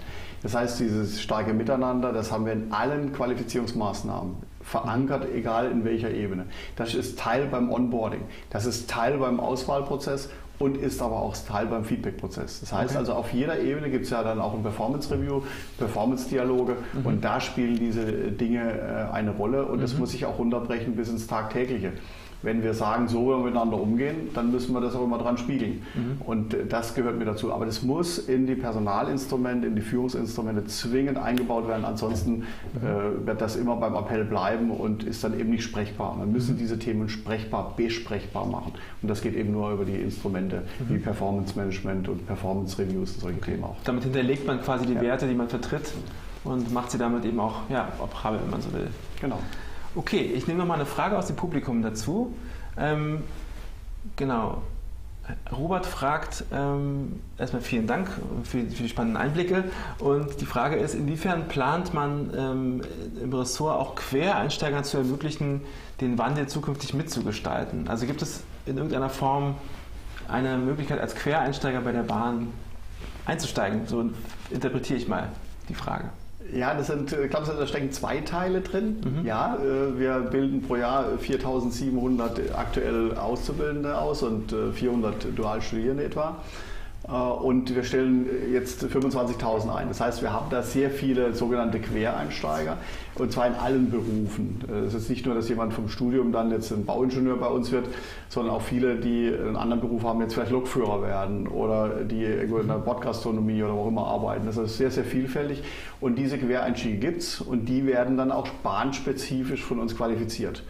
Das heißt, dieses starke Miteinander, das haben wir in allen Qualifizierungsmaßnahmen verankert, egal in welcher Ebene. Das ist Teil beim Onboarding, das ist Teil beim Auswahlprozess und ist aber auch Teil beim Feedback-Prozess. Das heißt okay. also, auf jeder Ebene gibt es ja dann auch ein Performance-Review, Performance-Dialoge mhm. und da spielen diese Dinge äh, eine Rolle und mhm. das muss sich auch runterbrechen bis ins Tagtägliche wenn wir sagen, so wollen wir miteinander umgehen, dann müssen wir das auch immer dran spiegeln. Mhm. Und äh, das gehört mir dazu. Aber das muss in die Personalinstrumente, in die Führungsinstrumente zwingend eingebaut werden. Ansonsten äh, wird das immer beim Appell bleiben und ist dann eben nicht sprechbar. Wir müssen mhm. diese Themen sprechbar, besprechbar machen. Und das geht eben nur über die Instrumente mhm. wie Performance Management und Performance Reviews und solche. Themen auch. Damit hinterlegt man quasi die ja. Werte, die man vertritt und macht sie damit eben auch ja, operabel, wenn man so will. Genau. Okay, ich nehme noch mal eine Frage aus dem Publikum dazu. Ähm, genau. Robert fragt, ähm, erstmal vielen Dank für, für, die spannenden Einblicke. Und die Frage ist, inwiefern plant man ähm, im Ressort auch Quereinsteigern zu ermöglichen, den Wandel zukünftig mitzugestalten? Also gibt es in irgendeiner Form eine Möglichkeit, als Quereinsteiger bei der Bahn einzusteigen? So interpretiere ich mal die Frage. Ja, das sind, ich glaube, da stecken zwei Teile drin. Mhm. Ja, äh, wir bilden pro Jahr 4.700 aktuell Auszubildende aus und 400 äh, Dualstudierende etwa. Äh, und wir stellen jetzt 25.000 ein. Das heißt, wir haben da sehr viele sogenannte Quereinsteiger und zwar in allen Berufen. Äh, es ist nicht nur, dass jemand vom Studium dann jetzt ein Bauingenieur bei uns wird, sondern auch viele, die einen anderen Beruf haben, jetzt vielleicht Lokführer werden oder die irgendwo in der Bordgastronomie oder wo auch immer arbeiten. Das ist sehr, sehr vielfältig und diese Quereinstiege gibt es und die werden dann auch bahnspezifisch von uns qualifiziert.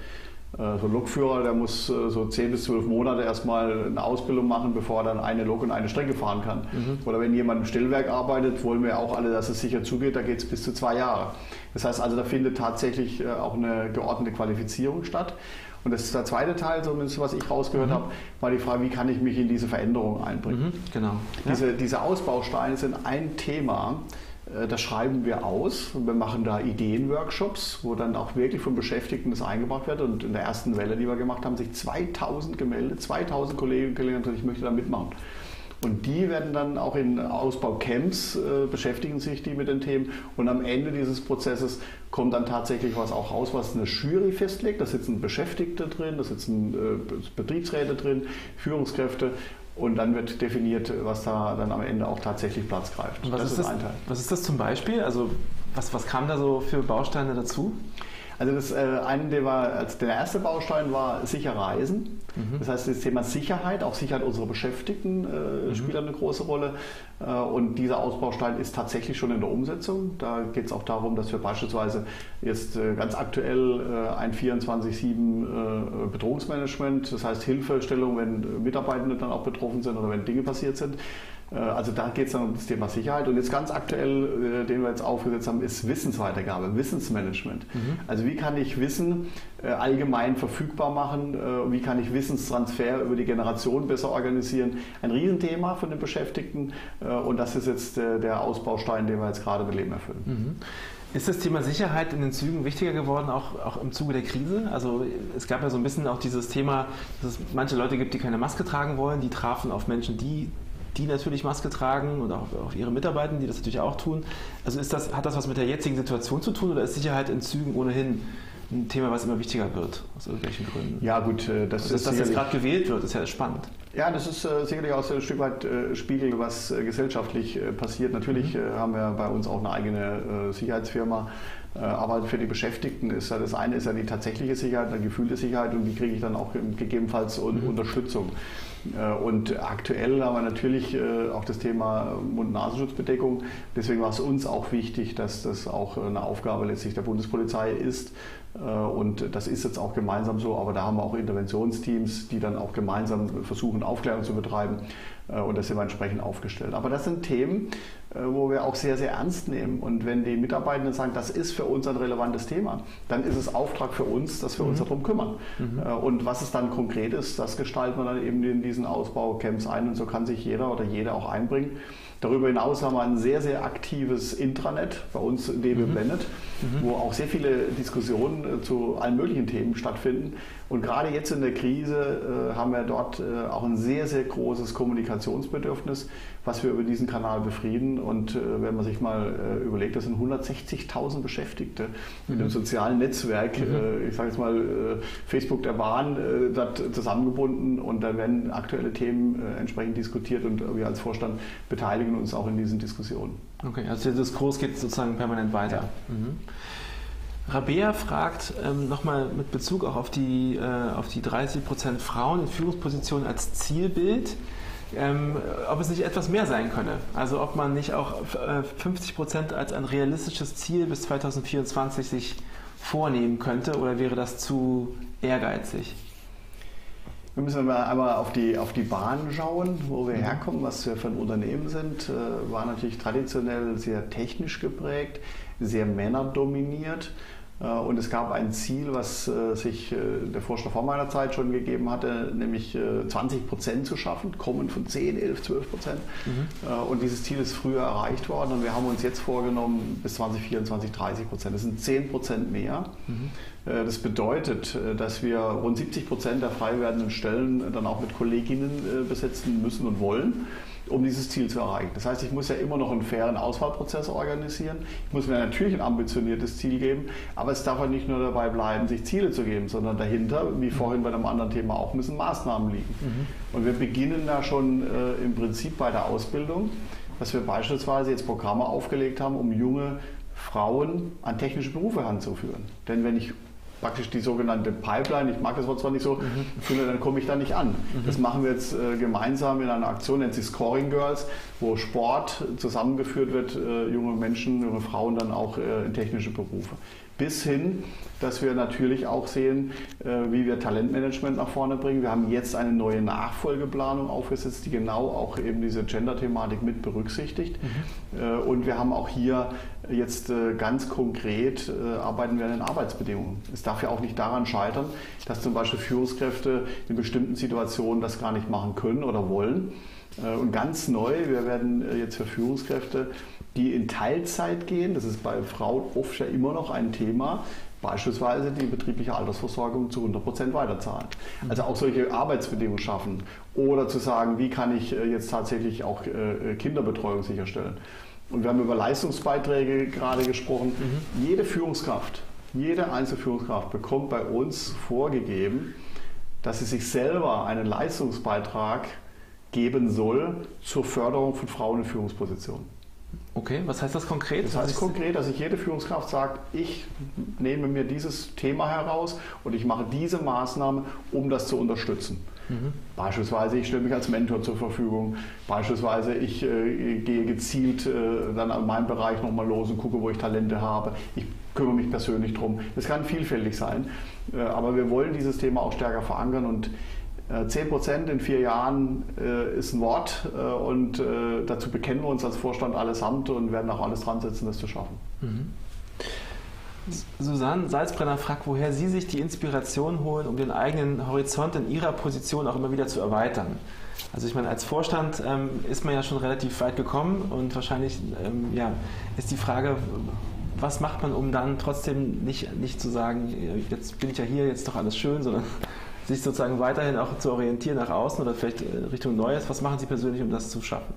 Äh, so ein Lokführer, der muss äh, so 10 bis 12 Monate erstmal eine Ausbildung machen, bevor er dann eine Lok und eine Strecke fahren kann. Mhm. Oder wenn jemand im Stellwerk arbeitet, wollen wir auch alle, dass es sicher zugeht, da geht es bis zu zwei Jahre. Das heißt also, da findet tatsächlich äh, auch eine geordnete Qualifizierung statt. Und das ist der zweite Teil, zumindest was ich rausgehört mhm. habe, war die Frage, wie kann ich mich in diese Veränderung einbringen. Mhm, genau. Ja. Diese, diese Ausbausteine sind ein Thema, das schreiben wir aus. Wir machen da Ideenworkshops, wo dann auch wirklich von Beschäftigten das eingebracht wird. Und in der ersten Welle, die wir gemacht haben, sich 2000 gemeldet, 2000 Kolleginnen und Kollegen haben ich möchte da mitmachen. Und die werden dann auch in Ausbaucamps äh, beschäftigen sich die mit den Themen. Und am Ende dieses Prozesses kommt dann tatsächlich was auch raus, was eine Jury festlegt. Da sitzen Beschäftigte drin, da sitzen äh, Betriebsräte drin, Führungskräfte. Und dann wird definiert, was da dann am Ende auch tatsächlich Platz greift. was das ist, das, ein Teil. Was ist das zum Beispiel? Also was, was kam da so für Bausteine dazu? Also das, äh, eine, der, war, als der erste Baustein war sicher Reisen. Mhm. Das heißt, das Thema Sicherheit, auch Sicherheit unserer Beschäftigten äh, mhm. spielt eine große Rolle. Äh, und dieser Ausbaustein ist tatsächlich schon in der Umsetzung. Da geht es auch darum, dass wir beispielsweise jetzt äh, ganz aktuell äh, ein 24-7 äh, Bedrohungsmanagement, das heißt Hilfestellung, wenn Mitarbeitende dann auch betroffen sind oder wenn Dinge passiert sind, also da geht es dann um das Thema Sicherheit. Und jetzt ganz aktuell, äh, den wir jetzt aufgesetzt haben, ist Wissensweitergabe, Wissensmanagement. Mhm. Also wie kann ich Wissen äh, allgemein verfügbar machen? Wie kann ich Wissenstransfer über die Generation besser organisieren? Ein Riesenthema von den Beschäftigten. Und das ist jetzt der Ausbaustein, den wir jetzt gerade mit Leben erfüllen. Mhm. Ist das Thema Sicherheit in den Zügen wichtiger geworden, auch, auch im Zuge der Krise? Also es gab ja so ein bisschen auch dieses Thema, dass es manche Leute gibt, die keine Maske tragen wollen, die trafen auf Menschen, die die natürlich Maske tragen und auch, auch ihre Mitarbeiter, die das natürlich auch tun. Also ist das, hat das was mit der jetzigen Situation zu tun oder ist Sicherheit in Zügen ohnehin ein Thema, was immer wichtiger wird, aus irgendwelchen Gründen? Ja gut, äh, das also, ist Dass das jetzt gerade gewählt wird, ist ja spannend. Ja, das ist äh, sicherlich auch so ein Stück weit äh, Spiegel, was äh, gesellschaftlich äh, passiert. Natürlich mhm. Äh, haben wir bei uns auch eine eigene Sicherheitsfirma, aber für die Beschäftigten ist ja das eine ist ja die tatsächliche Sicherheit, eine gefühlte Sicherheit und wie kriege ich dann auch gegebenenfalls mhm. Unterstützung. Äh, und aktuell haben wir natürlich äh, auch das Thema Mund-Nasenschutzbedeckung. Deswegen war es uns auch wichtig, dass das auch eine Aufgabe letztlich der Bundespolizei ist. Äh, und das ist jetzt auch gemeinsam so, aber da haben wir auch Interventionsteams, die dann auch gemeinsam versuchen, Aufklärung zu betreiben. Und das sind wir entsprechend aufgestellt. Aber das sind Themen, wo wir auch sehr, sehr ernst nehmen. Und wenn die Mitarbeitenden sagen, das ist für uns ein relevantes Thema, dann ist es Auftrag für uns, dass wir uns mhm. darum kümmern. Mhm. Und was es dann konkret ist, das gestalten wir dann eben in die diesen Ausbau Camps ein und so kann sich jeder oder jede auch einbringen. Darüber hinaus haben wir ein sehr, sehr aktives Intranet bei uns DB mhm. Planet, mhm. wo auch sehr viele Diskussionen äh, zu allen möglichen Themen stattfinden. Und gerade jetzt in der Krise äh, haben wir dort äh, auch ein sehr, sehr großes Kommunikationsbedürfnis, was wir über diesen Kanal befrieden. Und äh, wenn man sich mal äh, überlegt, das sind 160.000 Beschäftigte mhm. in einem sozialen Netzwerk, mhm. Äh, ich sage jetzt mal Facebook der Bahn, zusammengebunden und da werden aktuelle Themen entsprechend diskutiert und wir als Vorstand beteiligen uns auch in diesen Diskussionen. Okay, also der Diskurs geht sozusagen permanent weiter. Ja. Mhm. Rabea fragt ähm, nochmal mit Bezug auch auf die, äh, auf die 30 Prozent Frauen in Führungspositionen als Zielbild, ähm, ob es nicht etwas mehr sein könne. Also ob man nicht auch äh, 50 Prozent als ein realistisches Ziel bis 2024 sich vornehmen könnte oder wäre das zu ehrgeizig? Wir müssen mal einmal auf die, auf die Bahn schauen, wo wir mhm. herkommen, was wir für ein Unternehmen sind. Äh, war natürlich traditionell sehr technisch geprägt, sehr männerdominiert. Äh, und es gab ein Ziel, was äh, sich der Vorstand vor meiner Zeit schon gegeben hatte, nämlich 20 Prozent zu schaffen, kommen von 10, 11, 12 Prozent. Mhm. Und dieses Ziel ist früher erreicht worden und wir haben uns jetzt vorgenommen, bis 2024 30 Prozent. Das sind 10 Prozent mehr. Mhm. Äh, das bedeutet, äh, dass wir rund 70 Prozent der frei werdenden Stellen dann auch mit Kolleginnen äh, besetzen müssen und wollen, um dieses Ziel zu erreichen. Das heißt, ich muss ja immer noch einen fairen Auswahlprozess organisieren. Ich muss mir natürlich ein ambitioniertes Ziel geben, aber es darf ja nicht nur dabei bleiben, sich Ziele zu geben, sondern dahinter, wie mhm. vorhin bei einem anderen Thema auch, müssen Maßnahmen liegen. Mhm. Und wir beginnen da schon äh, im Prinzip bei der Ausbildung, dass wir beispielsweise jetzt Programme aufgelegt haben, um junge Frauen an technische Berufe heranzuführen. Denn wenn ich praktisch die sogenannte Pipeline, ich mag das Wort zwar nicht so, mhm. finde, dann komme ich da nicht an. Mhm. Das machen wir jetzt äh, gemeinsam in einer Aktion, nennt sich Scoring Girls, wo Sport zusammengeführt wird, äh, junge Menschen, junge Frauen dann auch äh, in technische Berufe. Bis hin, dass wir natürlich auch sehen, äh, wie wir Talentmanagement nach vorne bringen. Wir haben jetzt eine neue Nachfolgeplanung aufgesetzt, die genau auch eben diese Gender-Thematik mit berücksichtigt. Mhm. Äh, und wir haben auch hier jetzt äh, ganz konkret arbeiten wir an den Arbeitsbedingungen. Es darf ja auch nicht daran scheitern, dass zum Beispiel Führungskräfte in bestimmten Situationen das gar nicht machen können oder wollen. Und ganz neu, wir werden jetzt für Führungskräfte, die in Teilzeit gehen, das ist bei Frauen oft ja immer noch ein Thema, Beispielsweise die betriebliche Altersversorgung zu 100 Prozent weiterzahlen. Also auch solche Arbeitsbedingungen schaffen. Oder zu sagen, wie kann ich äh, jetzt tatsächlich auch äh, Kinderbetreuung sicherstellen. Und wir haben über Leistungsbeiträge gerade gesprochen. Mhm. Jede Führungskraft, jede einzelne Führungskraft bekommt bei uns vorgegeben, dass sie sich selber einen Leistungsbeitrag geben soll zur Förderung von Frauen in Führungspositionen. Okay, was heißt das konkret? Das heißt konkret, dass sich jede Führungskraft sagt, ich nehme mir dieses Thema heraus und ich mache diese Maßnahme, um das zu unterstützen. Mhm. Beispielsweise, ich stelle mich als Mentor zur Verfügung. Beispielsweise, ich äh, gehe gezielt äh, dann an meinem Bereich nochmal los und gucke, wo ich Talente habe. Ich kümmere mich persönlich drum. Das kann vielfältig sein. Äh, aber wir wollen dieses Thema auch stärker verankern und 10 äh, Prozent in vier Jahren äh, ist ein Wort äh, und äh, dazu bekennen wir uns als Vorstand allesamt und werden auch alles dran setzen, das zu schaffen. Mhm. Susanne Salzbrenner fragt, woher Sie sich die Inspiration holen, um den eigenen Horizont in Ihrer Position auch immer wieder zu erweitern. Also ich meine, als Vorstand ähm, ist man ja schon relativ weit gekommen und wahrscheinlich ähm, ja, ist die Frage, was macht man, um dann trotzdem nicht, nicht zu sagen, jetzt bin ich ja hier, jetzt ist doch alles schön, sondern sich sozusagen weiterhin auch zu orientieren nach außen oder vielleicht äh, Richtung Neues? Was machen Sie persönlich, um das zu schaffen?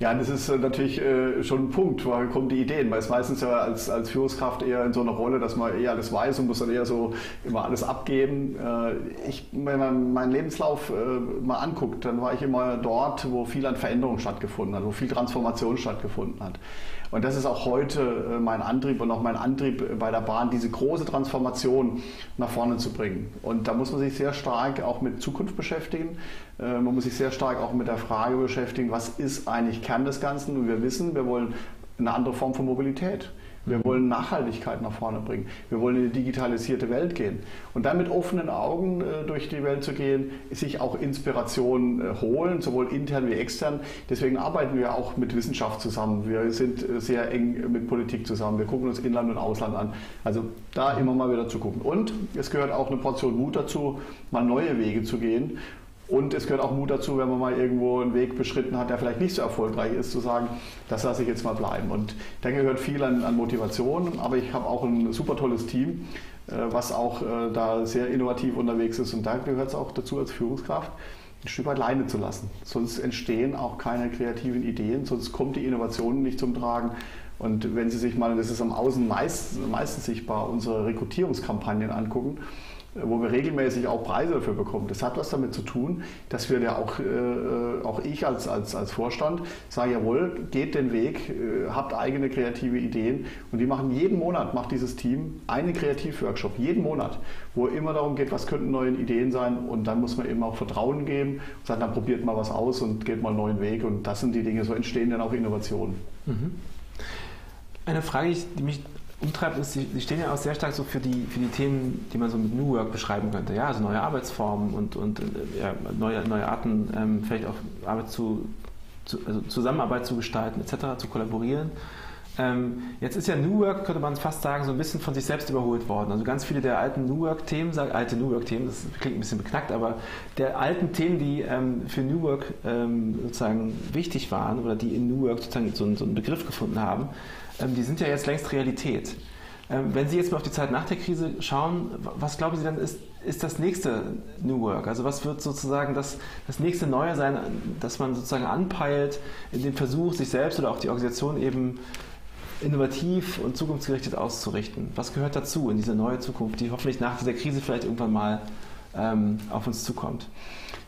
Ja, das ist äh, natürlich äh, schon ein Punkt, woher kommen die Ideen. Man ist meistens ja als, als Führungskraft eher in so einer Rolle, dass man eher alles weiß und muss dann eher so immer alles abgeben. Ich, wenn man meinen Lebenslauf mal anguckt, dann war ich immer dort, wo viel an Veränderung stattgefunden hat, wo viel Transformation stattgefunden hat. Und das ist auch heute äh, mein Antrieb und auch mein Antrieb bei der Bahn, diese große Transformation nach vorne zu bringen. Und da muss man sich sehr stark auch mit Zukunft beschäftigen. Äh, man muss sich sehr stark auch mit der Frage beschäftigen, was ist eigentlich Kern des Ganzen? Und wir wissen, wir wollen eine andere Form von Mobilität. Wir wollen Nachhaltigkeit nach vorne bringen. Wir wollen in eine digitalisierte Welt gehen. Und dann mit offenen Augen äh, durch die Welt zu gehen, sich auch Inspiration äh, holen, sowohl intern wie extern. Deswegen arbeiten wir auch mit Wissenschaft zusammen. Wir sind äh, sehr eng mit Politik zusammen. Wir gucken uns Inland und Ausland an. Also da immer mal wieder zu gucken. Und es gehört auch eine Portion Mut dazu, mal neue Wege zu gehen Und es gehört auch Mut dazu, wenn man mal irgendwo einen Weg beschritten hat, der vielleicht nicht so erfolgreich ist, zu sagen, das lasse ich jetzt mal bleiben. Und da gehört viel an, an Motivation, aber ich habe auch ein super tolles Team, äh, was auch äh, da sehr innovativ unterwegs ist. Und da gehört es auch dazu als Führungskraft, ein Stück weit Leine zu lassen. Sonst entstehen auch keine kreativen Ideen, sonst kommt die Innovation nicht zum Tragen. Und wenn Sie sich mal, das ist am Außen meist, meistens sichtbar, unsere Rekrutierungskampagnen angucken, wo wir regelmäßig auch Preise dafür bekommen. Das hat was damit zu tun, dass wir ja auch, äh, auch ich als, als, als Vorstand sage, jawohl, geht den Weg, äh, habt eigene kreative Ideen und die machen jeden Monat, macht dieses Team einen Kreativworkshop, jeden Monat, wo immer darum geht, was könnten neue Ideen sein und dann muss man eben auch Vertrauen geben und sagen, dann probiert mal was aus und geht mal einen neuen Weg und das sind die Dinge, so entstehen dann auch Innovationen. Mhm. Eine Frage, die mich umtreibt, ist, sie, stehen ja auch sehr stark so für die, für die Themen, die man so mit New Work beschreiben könnte. Ja, also neue Arbeitsformen und, und äh, ja, neue, neue Arten, ähm, vielleicht auch Arbeit zu, zu also Zusammenarbeit zu gestalten, etc., zu kollaborieren. Ähm, jetzt ist ja New Work, könnte man fast sagen, so ein bisschen von sich selbst überholt worden. Also ganz viele der alten New Work-Themen, alte New Work-Themen, das klingt ein bisschen beknackt, aber der alten Themen, die ähm, für New Work ähm, sozusagen wichtig waren oder die in New Work sozusagen so, so einen Begriff gefunden haben, die sind ja jetzt längst Realität. Ähm, wenn Sie jetzt mal auf die Zeit nach der Krise schauen, was glauben Sie dann ist, ist das nächste New Work? Also was wird sozusagen das, das nächste Neue sein, dass man sozusagen anpeilt in dem Versuch, sich selbst oder auch die Organisation eben innovativ und zukunftsgerichtet auszurichten? Was gehört dazu in diese neue Zukunft, die hoffentlich nach dieser Krise vielleicht irgendwann mal ähm, auf uns zukommt?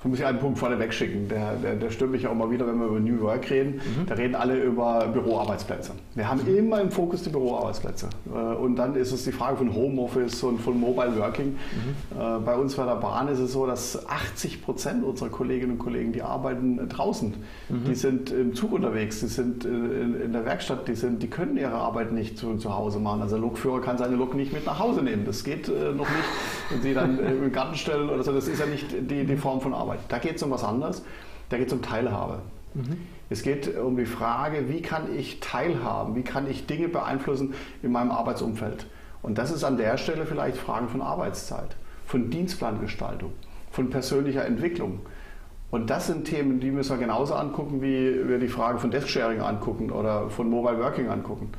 Da muss ich einen Punkt vorne wegschicken. Der, der, der stört mich auch mal wieder, wenn wir über New Work reden. Mhm. Da reden alle über Büroarbeitsplätze. Wir haben mhm. immer im Fokus die Büroarbeitsplätze. Äh, und dann ist es die Frage von Homeoffice und von Mobile Working. Mhm. Äh, bei uns bei der Bahn ist es so, dass 80 Prozent unserer Kolleginnen und Kollegen, die arbeiten draußen. Mhm. Die sind im Zug unterwegs, die sind in der Werkstatt, die, sind, die können ihre Arbeit nicht zu, zu Hause machen. Also der Lokführer kann seine Lok nicht mit nach Hause nehmen. Das geht äh, noch nicht. Wenn sie dann im Garten stellen oder so, das ist ja nicht die, die Form von Arbeit. Arbeit. Da geht es um was anderes. Da geht es um Teilhabe. Mhm. Es geht um die Frage, wie kann ich teilhaben, wie kann ich Dinge beeinflussen in meinem Arbeitsumfeld. Und das ist an der Stelle vielleicht Fragen von Arbeitszeit, von Dienstplangestaltung, von persönlicher Entwicklung. Und das sind Themen, die müssen wir genauso angucken, wie wir die Frage von Desk-Sharing angucken oder von Mobile Working angucken.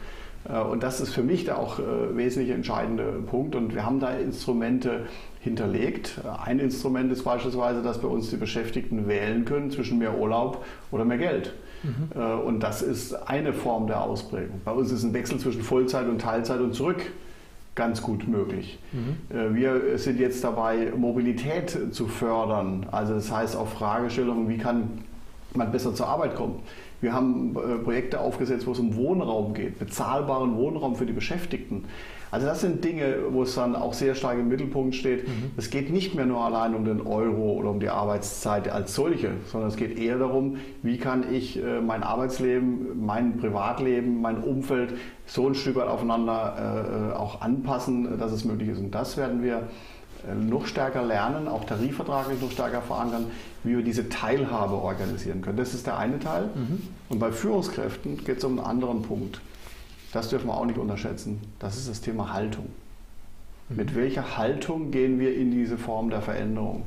Äh, und das ist für mich da auch äh, wesentlich entscheidende Punkt. Und wir haben da Instrumente hinterlegt. Äh, ein Instrument ist beispielsweise, dass bei uns die Beschäftigten wählen können zwischen mehr Urlaub oder mehr Geld. Mhm. Und das ist eine Form der Ausprägung. Bei uns ist ein Wechsel zwischen Vollzeit und Teilzeit und zurück ganz gut möglich. Mhm. Wir sind jetzt dabei, Mobilität zu fördern. Also das heißt auch Fragestellungen, wie kann man besser zur Arbeit kommen. Wir haben äh, Projekte aufgesetzt, wo es um Wohnraum geht, bezahlbaren Wohnraum für die Beschäftigten. Also das sind Dinge, wo es dann auch sehr stark im Mittelpunkt steht. Mhm. Es geht nicht mehr nur allein um den Euro oder um die Arbeitszeit als solche, sondern es geht eher darum, wie kann ich äh, mein Arbeitsleben, mein Privatleben, mein Umfeld so ein Stück weit aufeinander äh, auch anpassen, dass es möglich ist. Und das werden wir noch stärker lernen, auch tarifvertraglich noch stärker verankern, wie wir diese Teilhabe organisieren können. Das ist der eine Teil. Mhm. Und bei Führungskräften geht es um einen anderen Punkt. Das dürfen wir auch nicht unterschätzen. Das ist das Thema Haltung. Mhm. Mit welcher Haltung gehen wir in diese Form der Veränderung?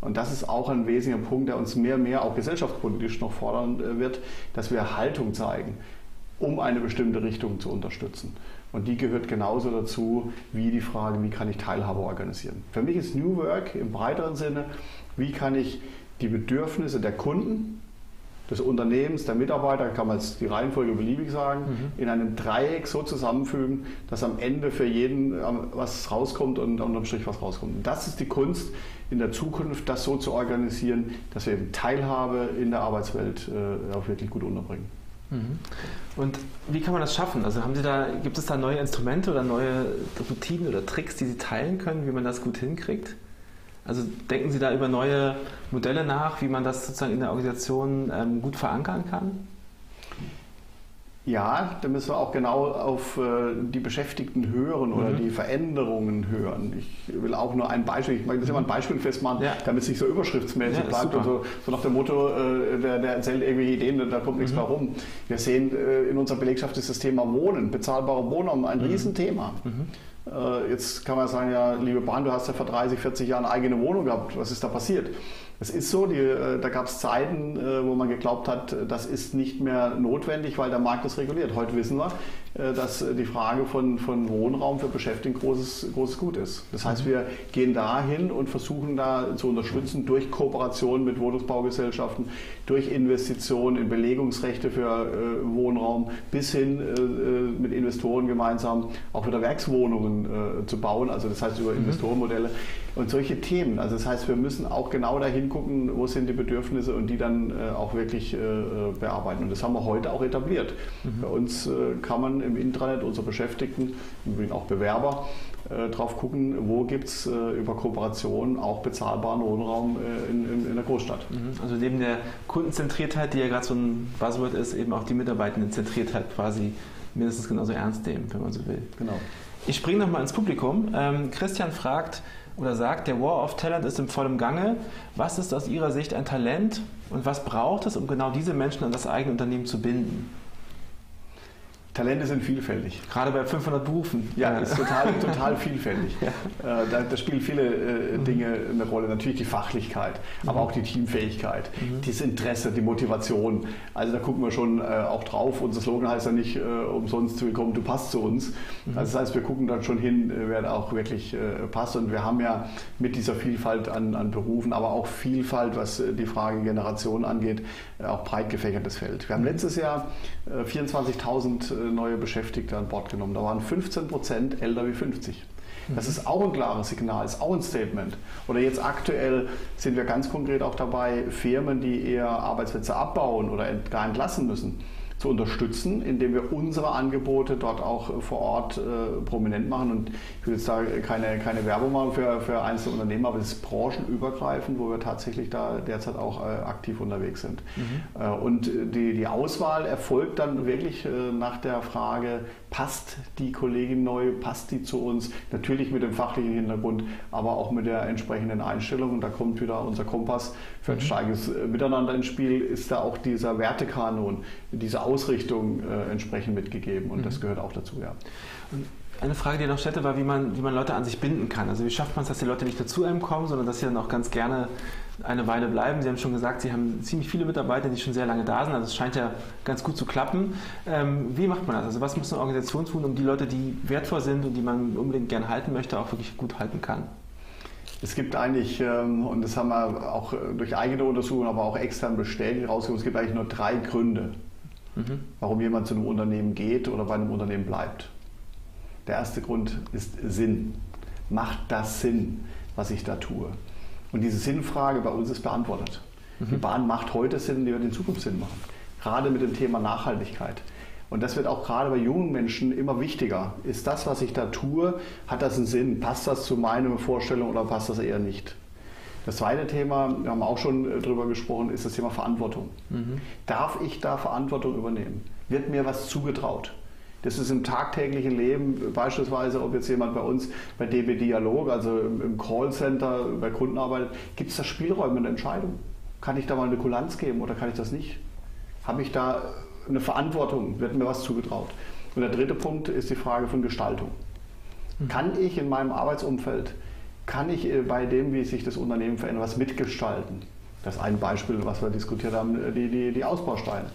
Und das ist auch ein wesentlicher Punkt, der uns mehr und mehr auch gesellschaftspolitisch noch fordern äh, wird, dass wir Haltung zeigen, um eine bestimmte Richtung zu unterstützen. Und die gehört genauso dazu wie die Frage, wie kann ich Teilhabe organisieren. Für mich ist New Work im breiteren Sinne, wie kann ich die Bedürfnisse der Kunden, des Unternehmens, der Mitarbeiter, kann man jetzt die Reihenfolge beliebig sagen, mhm. in einem Dreieck so zusammenfügen, dass am Ende für jeden ähm, was rauskommt und unterm Strich was rauskommt. Und das ist die Kunst in der Zukunft, das so zu organisieren, dass wir eben Teilhabe in der Arbeitswelt äh, auch wirklich gut unterbringen. Mhm. Und wie kann man das schaffen? Also haben Sie da, gibt es da neue Instrumente oder neue Routinen oder Tricks, die Sie teilen können, wie man das gut hinkriegt? Also denken Sie da über neue Modelle nach, wie man das sozusagen in der Organisation ähm, gut verankern kann? Ja, da müssen wir auch genau auf äh, die Beschäftigten hören oder mhm. die Veränderungen hören. Ich will auch nur ein Beispiel, ich möchte das immer ein Beispiel festmachen, ja. damit es nicht so überschriftsmäßig ja, bleibt. Und so, so, nach dem Motto, äh, der, der, erzählt irgendwelche Ideen, da kommt nichts mhm. mehr rum. Wir sehen, äh, in unserer Belegschaft ist das Thema Wohnen, bezahlbarer Wohnraum ein mhm. Riesenthema. Mhm. Jetzt kann man sagen, ja, liebe Bahn, du hast ja vor 30, 40 Jahren eine eigene Wohnung gehabt. Was ist da passiert? Es ist so, die, äh, da gab es Zeiten, äh, wo man geglaubt hat, das ist nicht mehr notwendig, weil der Markt das reguliert. Heute wissen wir, äh, dass die Frage von, von Wohnraum für Beschäftigte großes, großes Gut ist. Das heißt, wir gehen dahin und versuchen da zu unterstützen durch Kooperation mit Wohnungsbaugesellschaften, durch Investitionen in Belegungsrechte für Wohnraum bis hin mit Investoren gemeinsam auch wieder Werkswohnungen zu bauen, also das heißt über mhm. Investorenmodelle und solche Themen. Also das heißt, wir müssen auch genau dahin gucken, wo sind die Bedürfnisse und die dann äh, auch wirklich äh, bearbeiten. Und das haben wir heute auch etabliert. Mhm. Bei uns äh, kann man im Intranet unsere Beschäftigten, übrigens auch Bewerber, äh, drauf gucken, wo gibt es äh, über Kooperation auch bezahlbaren Wohnraum äh, in, in, in, der Großstadt. Mhm. Also neben der Kundenzentriertheit, die ja gerade so ein Buzzword ist, eben auch die Mitarbeitendenzentriertheit quasi mindestens genauso ernst nehmen, wenn man so will. Genau. Ich springe nochmal ins Publikum. Ähm, Christian fragt, oder sagt, der War of Talent ist im vollen Gange. Was ist aus Ihrer Sicht ein Talent und was braucht es, um genau diese Menschen an das eigene Unternehmen zu binden? Talente sind vielfältig. Gerade bei 500 Berufen. Ja, ist total, total vielfältig. Ja. Äh, da, da, spielen viele äh, mhm. Dinge eine Rolle. Natürlich die Fachlichkeit, mhm. aber auch die Teamfähigkeit, mhm. das Interesse, die Motivation. Also da gucken wir schon äh, auch drauf. Unser Slogan heißt ja nicht äh, umsonst willkommen, du passt zu uns. Mhm. Also das heißt, wir gucken dann schon hin, äh, wer da auch wirklich äh, passt. Und wir haben ja mit dieser Vielfalt an, an Berufen, aber auch Vielfalt, was die Frage Generation angeht, auch breit gefächertes Feld. Wir haben mhm. letztes Jahr 24.000 neue Beschäftigte an Bord genommen. Da waren 15 Prozent älter wie 50. Das ist auch ein klares Signal, ist auch ein Statement. Oder jetzt aktuell sind wir ganz konkret auch dabei, Firmen, die eher Arbeitsplätze abbauen oder gar entlassen müssen, zu unterstützen, indem wir unsere Angebote dort auch vor Ort äh, prominent machen. Und ich will jetzt da keine, keine Werbung machen für, für einzelne Unternehmen, aber es ist branchenübergreifend, wo wir tatsächlich da derzeit auch äh, aktiv unterwegs sind. Mhm. Äh, und die, die Auswahl erfolgt dann wirklich äh, nach der Frage, passt die Kollegin neu, passt die zu uns? Natürlich mit dem fachlichen Hintergrund, aber auch mit der entsprechenden Einstellung. Und da kommt wieder unser Kompass für ein mhm. steigendes äh, Miteinander ins Spiel, ist da auch dieser Wertekanon, diese Ausrichtung äh, entsprechend mitgegeben. Und mhm. das gehört auch dazu, ja. Und eine Frage, die ich noch stellte, war, wie man, wie man Leute an sich binden kann. Also wie schafft man es, dass die Leute nicht nur zu einem kommen, sondern dass sie dann auch ganz gerne eine Weile bleiben. Sie haben schon gesagt, Sie haben ziemlich viele Mitarbeiter, die schon sehr lange da sind. Also es scheint ja ganz gut zu klappen. Ähm, wie macht man das? Also was muss eine Organisation tun, um die Leute, die wertvoll sind und die man unbedingt gerne halten möchte, auch wirklich gut halten kann? Es gibt eigentlich, ähm, und das haben wir auch durch eigene Untersuchungen, aber auch extern bestätigt, rausgekommen, es gibt eigentlich nur drei Gründe, mhm. warum jemand zu einem Unternehmen geht oder bei einem Unternehmen bleibt. Der erste Grund ist Sinn. Macht das Sinn, was ich da tue? Und diese Sinnfrage bei uns ist beantwortet. Mhm. Die Bahn macht heute Sinn, die wird in Zukunft Sinn machen. Gerade mit dem Thema Nachhaltigkeit. Und das wird auch gerade bei jungen Menschen immer wichtiger. Ist das, was ich da tue, hat das einen Sinn? Passt das zu meiner Vorstellung oder passt das eher nicht? Das zweite Thema, wir haben auch schon äh, darüber gesprochen, ist das Thema Verantwortung. Mhm. Darf ich da Verantwortung übernehmen? Wird mir was zugetraut? Das ist im tagtäglichen Leben, beispielsweise, ob jetzt jemand bei uns bei DB Dialog, also im Callcenter bei Kunden arbeitet, gibt es da Spielräume in der Entscheidung? Kann ich da mal eine Kulanz geben oder kann ich das nicht? Habe ich da eine Verantwortung? Wird mir was zugetraut? Und der dritte Punkt ist die Frage von Gestaltung. Mhm. Kann ich in meinem Arbeitsumfeld, kann ich äh, bei dem, wie sich das Unternehmen verändert, was mitgestalten? Das ist ein Beispiel, was wir diskutiert haben, die, die, die Ausbausteine.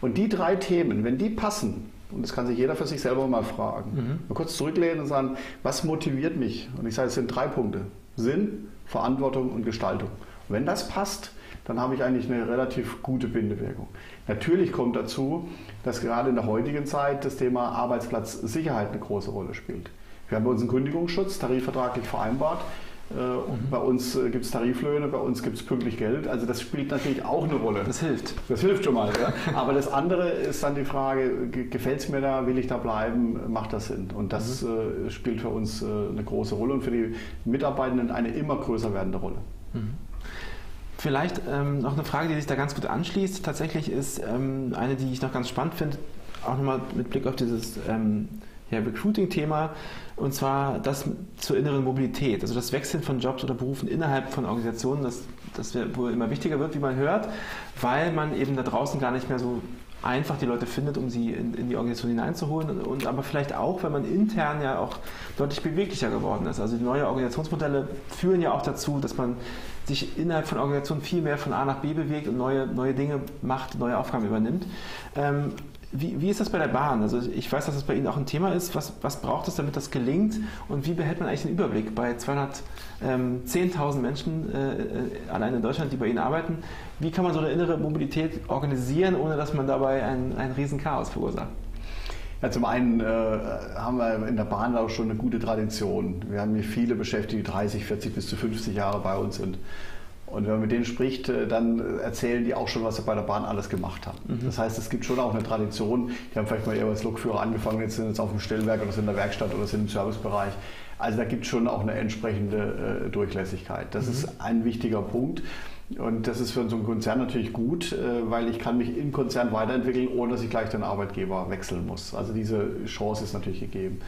Und die drei Themen, wenn die passen, und das kann sich jeder für sich selber mal fragen. Mhm. Mal kurz zurücklehnen und sagen, was motiviert mich? Und ich sage, es sind drei Punkte. Sinn, Verantwortung und Gestaltung. Und wenn das passt, dann habe ich eigentlich eine relativ gute Bindewirkung. Natürlich kommt dazu, dass gerade in der heutigen Zeit das Thema Arbeitsplatzsicherheit eine große Rolle spielt. Wir haben bei uns einen Kündigungsschutz tarifvertraglich vereinbart. Mhm. Bei uns äh, gibt es Tariflöhne, bei uns gibt es pünktlich Geld. Also das spielt natürlich auch eine Rolle. Das hilft. Das hilft schon mal. Ja? Aber das andere ist dann die Frage, gefällt es mir da, will ich da bleiben, macht das Sinn? Und das mhm. spielt für uns eine große Rolle und für die Mitarbeitenden eine immer größer werdende Rolle. Mhm. Vielleicht ähm, noch eine Frage, die sich da ganz gut anschließt. Tatsächlich ist ähm, eine, die ich noch ganz spannend finde, auch nochmal mit Blick auf dieses ähm, ja, Recruiting-Thema, und zwar das zur inneren Mobilität, also das Wechseln von Jobs oder Berufen innerhalb von Organisationen, das, das wohl immer wichtiger wird, wie man hört, weil man eben da draußen gar nicht mehr so einfach die Leute findet, um sie in, in, die Organisation hineinzuholen und, und aber vielleicht auch, weil man intern ja auch deutlich beweglicher geworden ist. Also die neuen Organisationsmodelle führen ja auch dazu, dass man sich innerhalb von Organisationen viel mehr von A nach B bewegt und neue, neue Dinge macht, neue Aufgaben übernimmt. Ähm, wie, wie, ist das bei der Bahn? Also ich weiß, dass das bei Ihnen auch ein Thema ist. Was, was braucht es, damit das gelingt? Und wie behält man eigentlich den Überblick bei 210.000 ähm, Menschen äh, äh, allein in Deutschland, die bei Ihnen arbeiten? Wie kann man so eine innere Mobilität organisieren, ohne dass man dabei ein, ein Riesenchaos verursacht? Ja, zum einen äh, haben wir in der Bahn auch schon eine gute Tradition. Wir haben hier viele Beschäftigte, die 30, 40 bis zu 50 Jahre bei uns sind. Und wenn man mit denen spricht, äh, dann erzählen die auch schon, was sie bei der Bahn alles gemacht haben. Mhm. Das heißt, es gibt schon auch eine Tradition. Die haben vielleicht mal eher als Lokführer angefangen, jetzt sind jetzt auf dem Stellwerk oder sind in der Werkstatt oder sind im Servicebereich. Also da gibt es schon auch eine entsprechende äh, Durchlässigkeit. Das mhm. ist ein wichtiger Punkt. Und das ist für so einen Konzern natürlich gut, äh, weil ich kann mich im Konzern weiterentwickeln, ohne dass ich gleich den Arbeitgeber wechseln muss. Also diese Chance ist natürlich gegeben.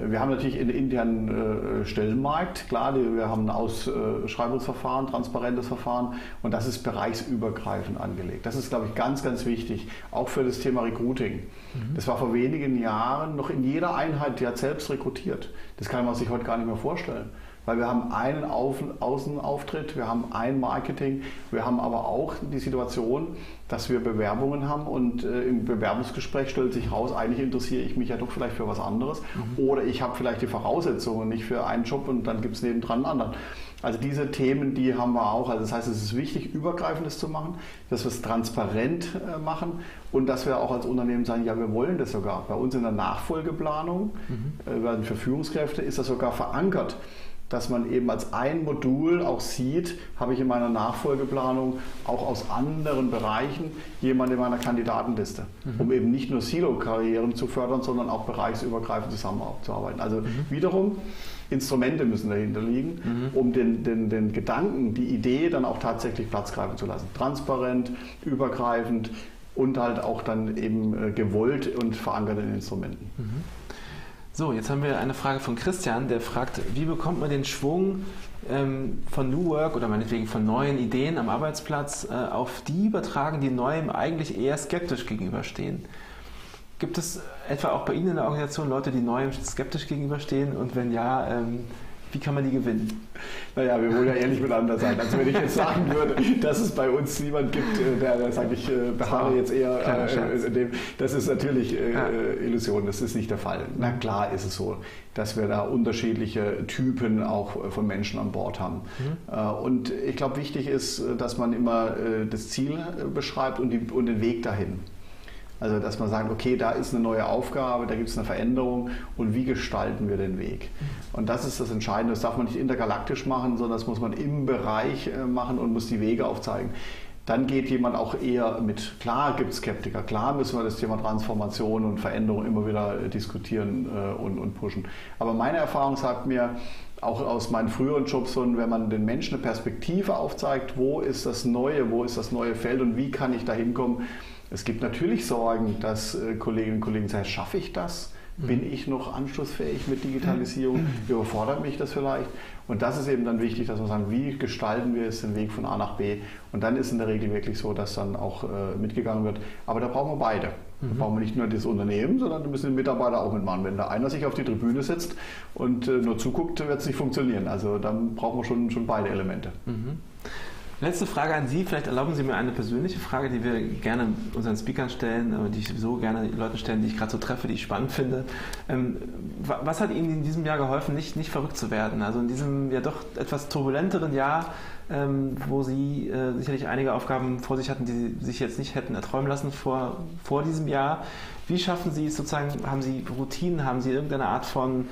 Wir haben natürlich einen internen äh, Stellenmarkt, klar, wir haben ein Ausschreibungsverfahren, transparentes Verfahren und das ist bereichsübergreifend angelegt. Das ist, glaube ich, ganz, ganz wichtig, auch für das Thema Recruiting. Mhm. Das war vor wenigen Jahren noch in jeder Einheit, die hat selbst rekrutiert. Das kann man sich heute gar nicht mehr vorstellen weil wir haben einen Außenauftritt, wir haben ein Marketing, wir haben aber auch die Situation, dass wir Bewerbungen haben und äh, im Bewerbungsgespräch stellt sich raus, eigentlich interessiere ich mich ja doch vielleicht für was anderes mhm. oder ich habe vielleicht die Voraussetzungen nicht für einen Job und dann gibt es nebendran einen anderen. Also diese Themen, die haben wir auch. Also das heißt, es ist wichtig, Übergreifendes zu machen, dass wir es transparent äh, machen und dass wir auch als Unternehmen sagen, ja, wir wollen das sogar. Bei uns in der Nachfolgeplanung, mhm. äh, für Führungskräfte, ist das sogar verankert dass man eben als ein Modul auch sieht, habe ich in meiner Nachfolgeplanung auch aus anderen Bereichen jemanden in meiner Kandidatenliste, mhm. um eben nicht nur Silo-Karrieren zu fördern, sondern auch bereichsübergreifend zusammenzuarbeiten. Also mhm. wiederum, Instrumente müssen dahinter liegen, mhm. um den, den, den Gedanken, die Idee dann auch tatsächlich Platz greifen zu lassen. Transparent, übergreifend und halt auch dann eben äh, gewollt und verankert in Instrumenten. So, jetzt haben wir eine Frage von Christian, der fragt, wie bekommt man den Schwung ähm, von New Work oder meinetwegen von neuen Ideen am Arbeitsplatz äh, auf die übertragen, die neuem eigentlich eher skeptisch gegenüberstehen? Gibt es etwa auch bei Ihnen in der Organisation Leute, die neuem skeptisch gegenüberstehen? Und wenn ja, ähm, wie kann man die gewinnen? Naja, wir wollen ja ehrlich miteinander sein. Also wenn ich jetzt sagen würde, dass es bei uns niemand gibt, äh, der, der sage ich, äh, beharre jetzt eher äh, dem, das ist natürlich äh, ja. Illusion, das ist nicht der Fall. Na klar ist es so, dass wir da unterschiedliche Typen auch von Menschen an Bord haben. Mhm. Und ich glaube, wichtig ist, dass man immer das Ziel beschreibt und, die, und den Weg dahin. Also dass man sagt, okay, da ist eine neue Aufgabe, da gibt es eine Veränderung und wie gestalten wir den Weg? Und das ist das Entscheidende. Das darf man nicht intergalaktisch machen, sondern das muss man im Bereich äh, machen und muss die Wege aufzeigen. Dann geht jemand auch eher mit, klar gibt es Skeptiker, klar müssen wir das Thema Transformation und Veränderung immer wieder äh, diskutieren äh, und, und pushen. Aber meine Erfahrung sagt mir, auch aus meinen früheren Jobs, wenn man den Menschen eine Perspektive aufzeigt, wo ist das Neue, wo ist das neue Feld und wie kann ich da hinkommen, es gibt natürlich Sorgen, dass äh, Kolleginnen und Kollegen sagen, schaffe ich das? Bin mhm. ich noch anschlussfähig mit Digitalisierung? Überfordert mich das vielleicht? Und das ist eben dann wichtig, dass wir sagen, wie gestalten wir es den Weg von A nach B? Und dann ist in der Regel wirklich so, dass dann auch äh, mitgegangen wird. Aber da brauchen wir beide. Da mhm. brauchen wir nicht nur das Unternehmen, sondern da müssen die Mitarbeiter auch mitmachen. Wenn da einer sich auf die Tribüne setzt und äh, nur zuguckt, wird es nicht funktionieren. Also dann brauchen wir schon, schon beide Elemente. Mhm. Letzte Frage an Sie. Vielleicht erlauben Sie mir eine persönliche Frage, die wir gerne unseren Speakern stellen, aber die ich sowieso gerne Leuten stellen, die ich gerade so treffe, die ich spannend finde. Ähm, was hat Ihnen in diesem Jahr geholfen, nicht, nicht verrückt zu werden? Also in diesem ja doch etwas turbulenteren Jahr, ähm, wo Sie äh, sicherlich einige Aufgaben vor sich hatten, die Sie sich jetzt nicht hätten erträumen lassen vor, vor diesem Jahr. Wie schaffen Sie es sozusagen? Haben Sie Routinen? Haben Sie irgendeine Art von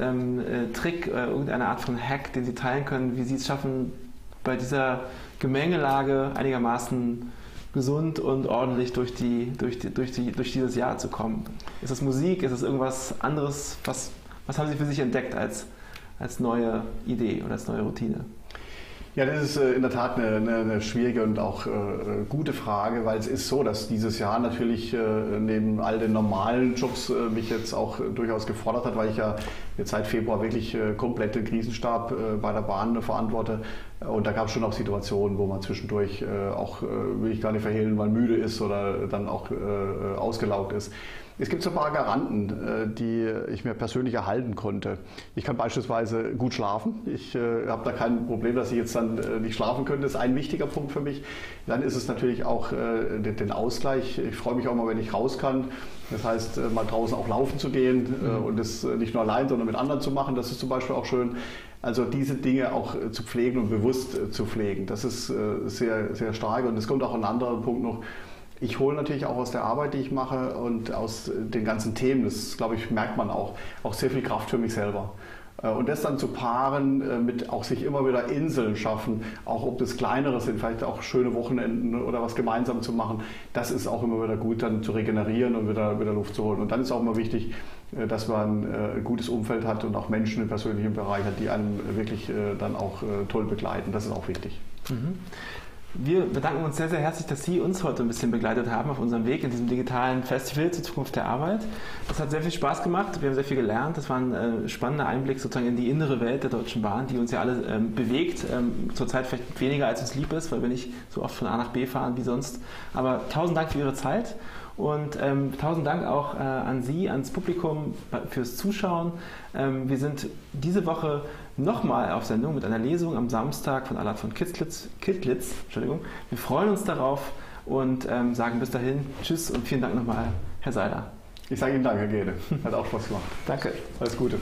ähm, äh, Trick, äh, irgendeine Art von Hack, den Sie teilen können, wie Sie es schaffen, bei dieser Gemengelage einigermaßen gesund und ordentlich durch, die, durch, die, durch, die, durch dieses Jahr zu kommen? Ist es Musik? Ist es irgendwas anderes? Was, was haben Sie für sich entdeckt als, als neue Idee oder als neue Routine? Ja, das ist äh, in der Tat eine, eine, eine schwierige und auch äh, gute Frage, weil es ist so, dass dieses Jahr natürlich äh, neben all den normalen Jobs äh, mich jetzt auch durchaus gefordert hat, weil ich ja jetzt seit Februar wirklich äh, komplett den Krisenstab äh, bei der Bahn verantworte. Und da gab es schon auch Situationen, wo man zwischendurch äh, auch, will ich gar nicht verhehlen, mal müde ist oder dann auch ausgelaugt ist. Es gibt so ein paar Garanten, äh, die ich mir persönlich erhalten konnte. Ich kann beispielsweise gut schlafen. Ich äh, habe da kein Problem, dass ich jetzt dann äh, nicht schlafen könnte. Das ist ein wichtiger Punkt für mich. Dann ist es natürlich auch den Ausgleich. Ich freue mich auch mal, wenn ich raus kann. Das heißt, mal draußen auch laufen zu gehen mhm. und das nicht nur allein, sondern mit anderen zu machen. Das ist zum Beispiel auch schön. Also diese Dinge auch zu pflegen und bewusst zu pflegen, das ist sehr, sehr stark. Und es kommt auch ein anderer Punkt noch ich hole natürlich auch aus der Arbeit, die ich mache und aus den ganzen Themen, das glaube ich, merkt man auch, auch sehr viel Kraft für mich selber. Äh, und das dann zu paaren äh, mit auch sich immer wieder Inseln schaffen, auch ob das kleinere sind, vielleicht auch schöne Wochenenden oder was gemeinsam zu machen, das ist auch immer wieder gut, dann zu regenerieren und wieder, wieder Luft zu holen. Und dann ist auch immer wichtig, äh, dass man ein gutes Umfeld hat und auch Menschen im persönlichen Bereich hat, die einen wirklich dann auch toll begleiten. Das ist auch wichtig. Mhm. Wir bedanken uns sehr, sehr herzlich, dass Sie uns heute ein bisschen begleitet haben auf unserem Weg in diesem digitalen Festival zur Zukunft der Arbeit. Das hat sehr viel Spaß gemacht, wir haben sehr viel gelernt. Das war ein äh, spannender Einblick sozusagen in die innere Welt der Deutschen Bahn, die uns ja alle ähm, bewegt. Ähm, zurzeit vielleicht weniger, als uns lieb ist, weil wir nicht so oft von A nach B fahren wie sonst. Aber tausend Dank für Ihre Zeit und ähm, tausend Dank auch äh, an Sie, ans Publikum fürs Zuschauen. Ähm, wir sind diese Woche nochmal auf Sendung mit einer Lesung am Samstag von Alat von Kittlitz. Kittlitz Entschuldigung. Wir freuen uns darauf und ähm, sagen bis dahin Tschüss und vielen Dank nochmal, Herr Seiler. Ich sage Ihnen Dank, Herr Gede. Hat auch Spaß gemacht. Danke. Alles Gute.